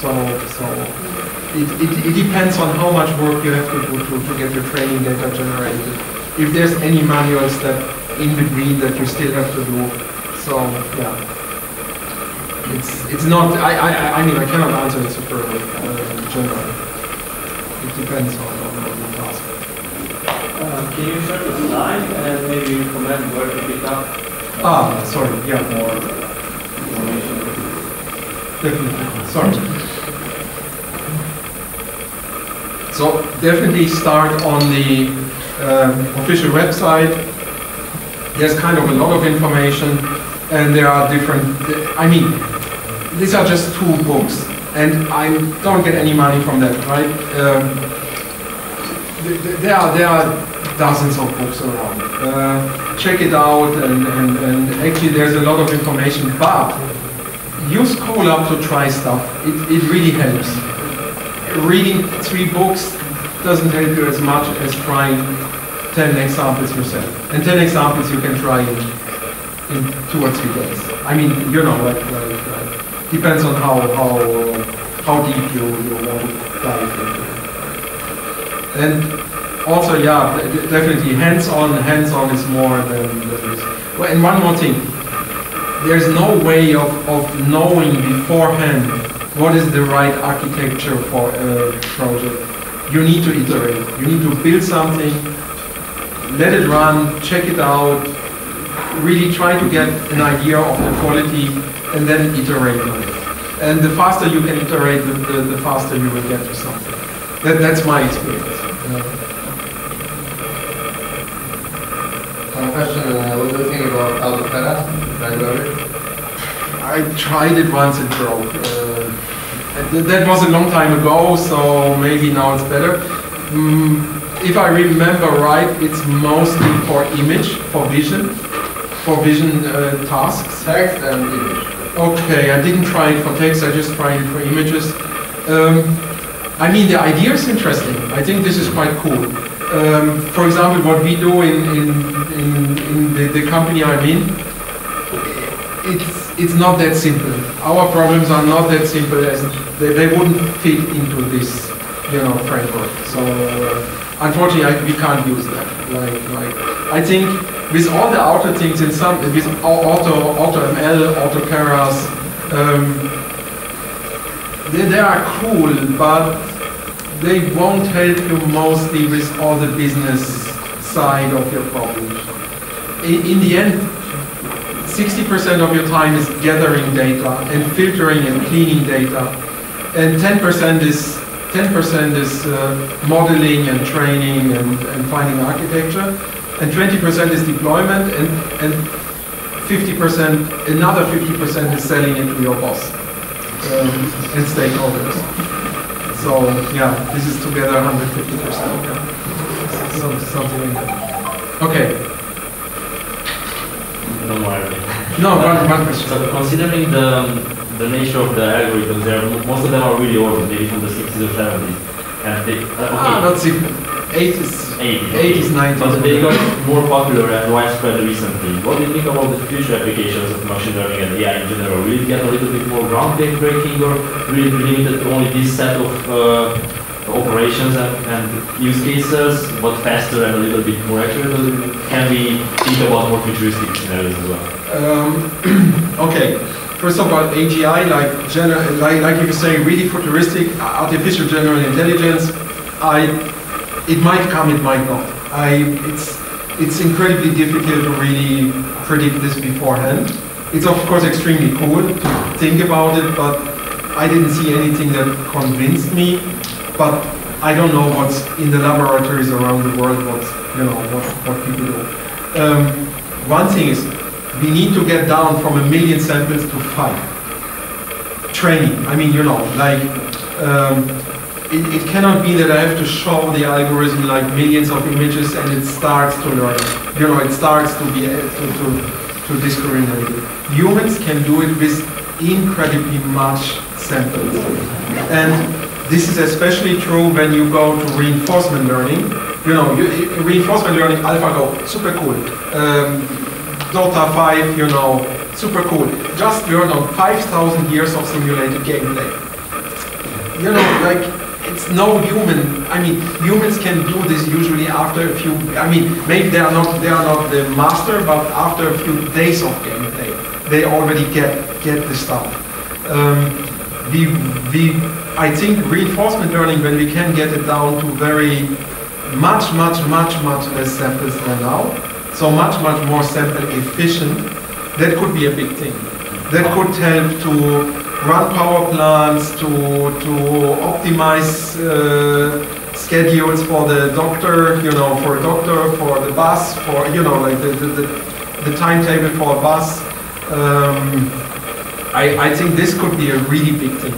So so it, it, it depends on how much work you have to do to, to get your training data generated. If there's any manual step in between that you still have to do, so yeah. It's it's not. I I I- mean I cannot answer it super uh, general. It depends on, on, on the task. Uh, can you share the slide and maybe comment where to pick up Ah, sorry, yeah, more information? definitely, sorry. So definitely start on the um, official website. There's kind of a lot of information and there are different, I mean, these are just two books and I don't get any money from that, right? Um, th- th- there are, there are dozens of books around. Uh, check it out, and, and, and actually there's a lot of information, but use Colab to try stuff. It, it really helps. Reading three books doesn't help you as much as trying 10 examples yourself. And 10 examples you can try in, in two or three days. I mean, you know, like, like, like depends on how, how, how deep you, you want to dive into it. And also, yeah, definitely hands-on, hands-on is more than, this. Well, and one more thing. There's no way of, of knowing beforehand what is the right architecture for a project. You need to iterate. You need to build something, let it run, check it out, really try to get an idea of the quality, and then iterate on it. And the faster you can iterate, the, the, the faster you will get to something. That, that's my experience. Uh, Question, uh, what do you think about AutoKeras, library? I tried it once and broke. Uh, that was a long time ago, so maybe now it's better. Mm, if I remember right, it's mostly for image, for vision, for vision uh, tasks. Text and image. Okay, I didn't try it for text, I just tried it for images. Um, I mean, the idea is interesting. I think this is quite cool. Um, for example, what we do in, in, in, in the, the company I'm in, it's, it's not that simple. Our problems are not that simple as they, they wouldn't fit into this, you know, framework. So uh, unfortunately, I, we can't use that. Like, like I think with all the auto things in some, with auto, auto ML, auto Keras, um, they, they are cool, but they won't help you mostly with all the business side of your problems. In, in the end, 60% of your time is gathering data and filtering and cleaning data, and 10% is 10% is uh, modeling and training and, and finding architecture, and 20% is deployment, and, and 50%, another 50% is selling it to your boss um, and stakeholders. So yeah, this is together 150 percent. Yeah. So, something like that. Okay. No more. No, one, one question. So considering the the nature of the algorithms, there most of them are really old, maybe from the 60s or 70s, and they uh, okay. Ah, not secret. 80s, 80s, 90s. But they got more popular and widespread recently. What do you think about the future applications of machine learning and AI in general? Will it get a little bit more groundbreaking or will it be limited to only this set of uh, operations and, and, use cases, but faster and a little bit more accurate? Can we think about more futuristic scenarios as well? Um, okay first of all, AGI, like, like, like you saying, really futuristic artificial general intelligence. I it might come, it might not. I, it's, it's incredibly difficult to really predict this beforehand. It's of course extremely cool to think about it, but I didn't see anything that convinced me. But I don't know what's in the laboratories around the world, what's, you know, what, what people do. Um, one thing is, we need to get down from a million samples to five. Training, I mean, you know, like, um, it, it cannot be that I have to show the algorithm like millions of images and it starts to learn. You know, it starts to be, to, to, to discriminate. Humans can do it with incredibly much samples. And this is especially true when you go to reinforcement learning. You know, you, reinforcement learning, AlphaGo, super cool. Um, Dota 5, you know, super cool. Just learn on 5,000 years of simulated gameplay. You know, like, it's no human, I mean, humans can do this usually after a few, I mean, maybe they are not, they are not the master, but after a few days of gameplay, they already get, get the stuff. Um, we, we, I think reinforcement learning, when we can get it down to very much, much, much, much less samples than now, so much, much more sample efficient, that could be a big thing. That could help to run power plants, to, to optimize uh, schedules for the doctor, you know, for a doctor, for the bus, for, you know, like the, the, the, timetable for a bus. Um, I, I think this could be a really big thing.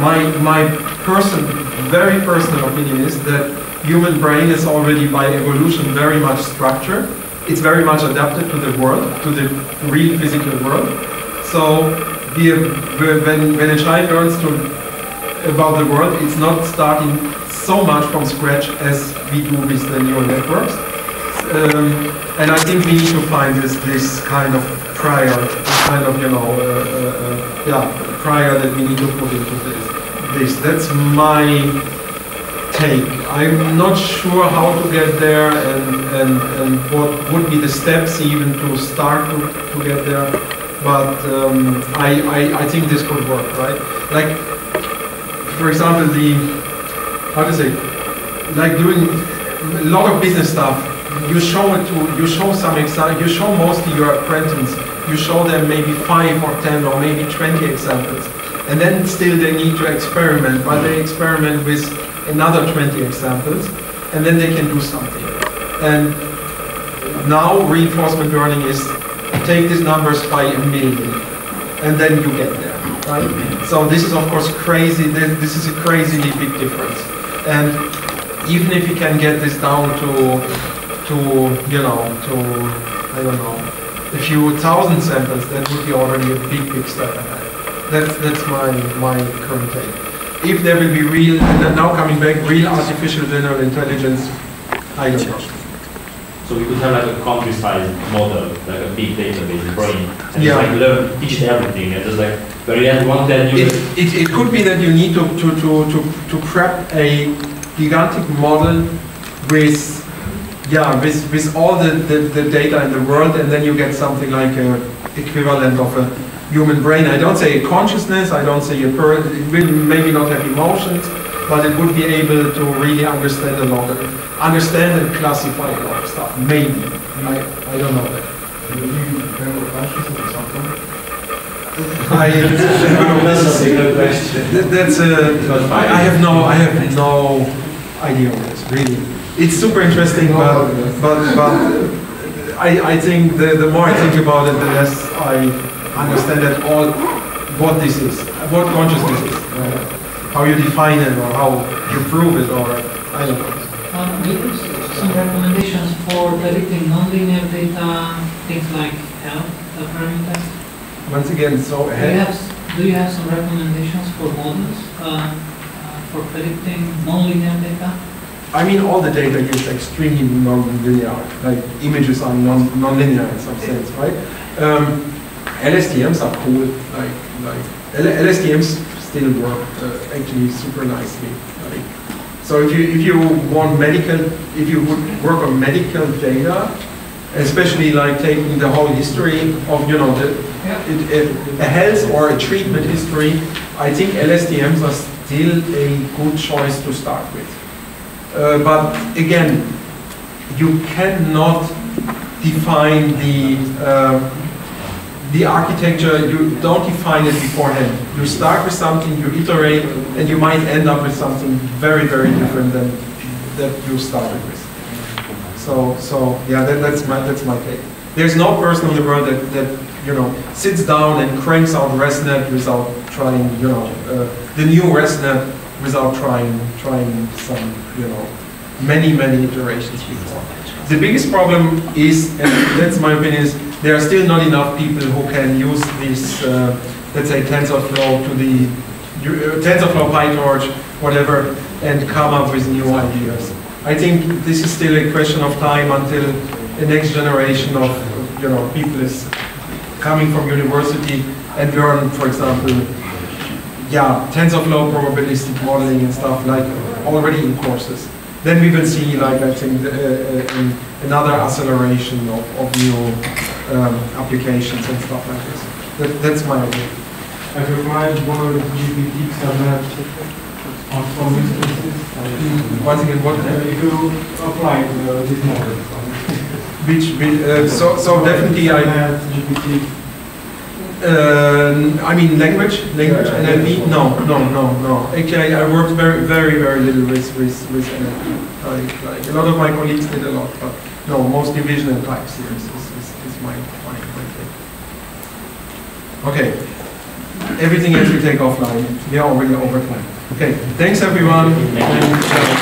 My, my person, very personal opinion is that human brain is already by evolution very much structured. It's very much adapted to the world, to the real physical world. So we, when, when a child learns to, about the world, it's not starting so much from scratch as we do with the neural networks. Um, and I think we need to find this, this kind of prior, this kind of, you know, uh, uh, uh, yeah, prior that we need to put into this. this. That's my take. I'm not sure how to get there and, and, and what would be the steps even to start to, to get there. But um, I, I, I think this could work, right? Like, for example, the, how to say, like doing a lot of business stuff, you show it to, you show some example, you show mostly your apprentices, you show them maybe five or 10 or maybe 20 examples. And then still they need to experiment, but they experiment with another 20 examples, and then they can do something. And now reinforcement learning is take these numbers by a million, and then you get there, right? So this is of course crazy, this is a crazily big difference. And even if you can get this down to, to you know, to, I don't know, a few thousand samples, that would be already a big, big step ahead. That's, that's my, my current take. If there will be real, and now coming back, real artificial general intelligence, I don't know. So we could have like a country-sized model, like a big database brain, and Yeah. just like learn, teach it everything, and just like very end one then you It, it, it could be that you need to, to, to, to, to prep a gigantic model with, yeah, with, with all the, the, the data in the world, and then you get something like a equivalent of a human brain. I don't say a consciousness, I don't say a per, it will maybe not have emotions, but it would be able to really understand a lot, of, understand and classify a lot of stuff. Maybe, I, I don't know that. Do you have a consciousness or something? I, That- That's a, I I have no, I have no idea on this, really. It's super interesting, but, but, but I, I think the, the more I think about it, the less I understand at all what this is, what consciousness is, uh, how you define it, or how you prove it, or, I don't know. Um, do you have some recommendations for predicting nonlinear data, things like health parameters? Once again, so Do you have, do you have some recommendations for models, uh, uh, for predicting nonlinear data? I mean, all the data is extremely non-linear, like images are non, non-linear in some sense, right? Um, LSTMs are cool, like, like, L- LSTMs still work uh, actually super nicely. So if you, if you want medical, if you would work on medical data, especially like taking the whole history of, you know, the, it, it, a health or a treatment history, I think LSTMs are still a good choice to start with. Uh, but again, you cannot define the uh, the architecture. You don't define it beforehand. You start with something, you iterate, and you might end up with something very, very different than that you started with. So, so yeah, that, that's my that's my take. There's no person in the world that, that you know sits down and cranks out ResNet without trying, you know, uh, the new ResNet without trying trying some, you know, many many iterations before. The biggest problem is, and that's my opinion, is there are still not enough people who can use this, uh, let's say, TensorFlow to the uh, TensorFlow, PyTorch, whatever, and come up with new ideas. I think this is still a question of time until the next generation of, you know, people is coming from university and learn, for example, yeah, TensorFlow probabilistic modeling and stuff like already in courses. Then we will see, like I think, uh, uh, another acceleration of, of new um, applications and stuff like this. That, that's my idea. Have you tried one GPT XLNet on some instances? Once again, what? Uh, If you apply uh, this model. Which, which, uh, so, so definitely I, GPT. Uh, I mean language, language, Yeah. NLP, no, no, no, no. Actually, I worked very, very, very little with, with, with NLP. Like, like, a lot of my colleagues did a lot, but no, mostly vision and time series is, is, is my, my, my thing. Okay. Everything else we take offline. We are already over time. Okay, thanks everyone. Thank you. And, uh,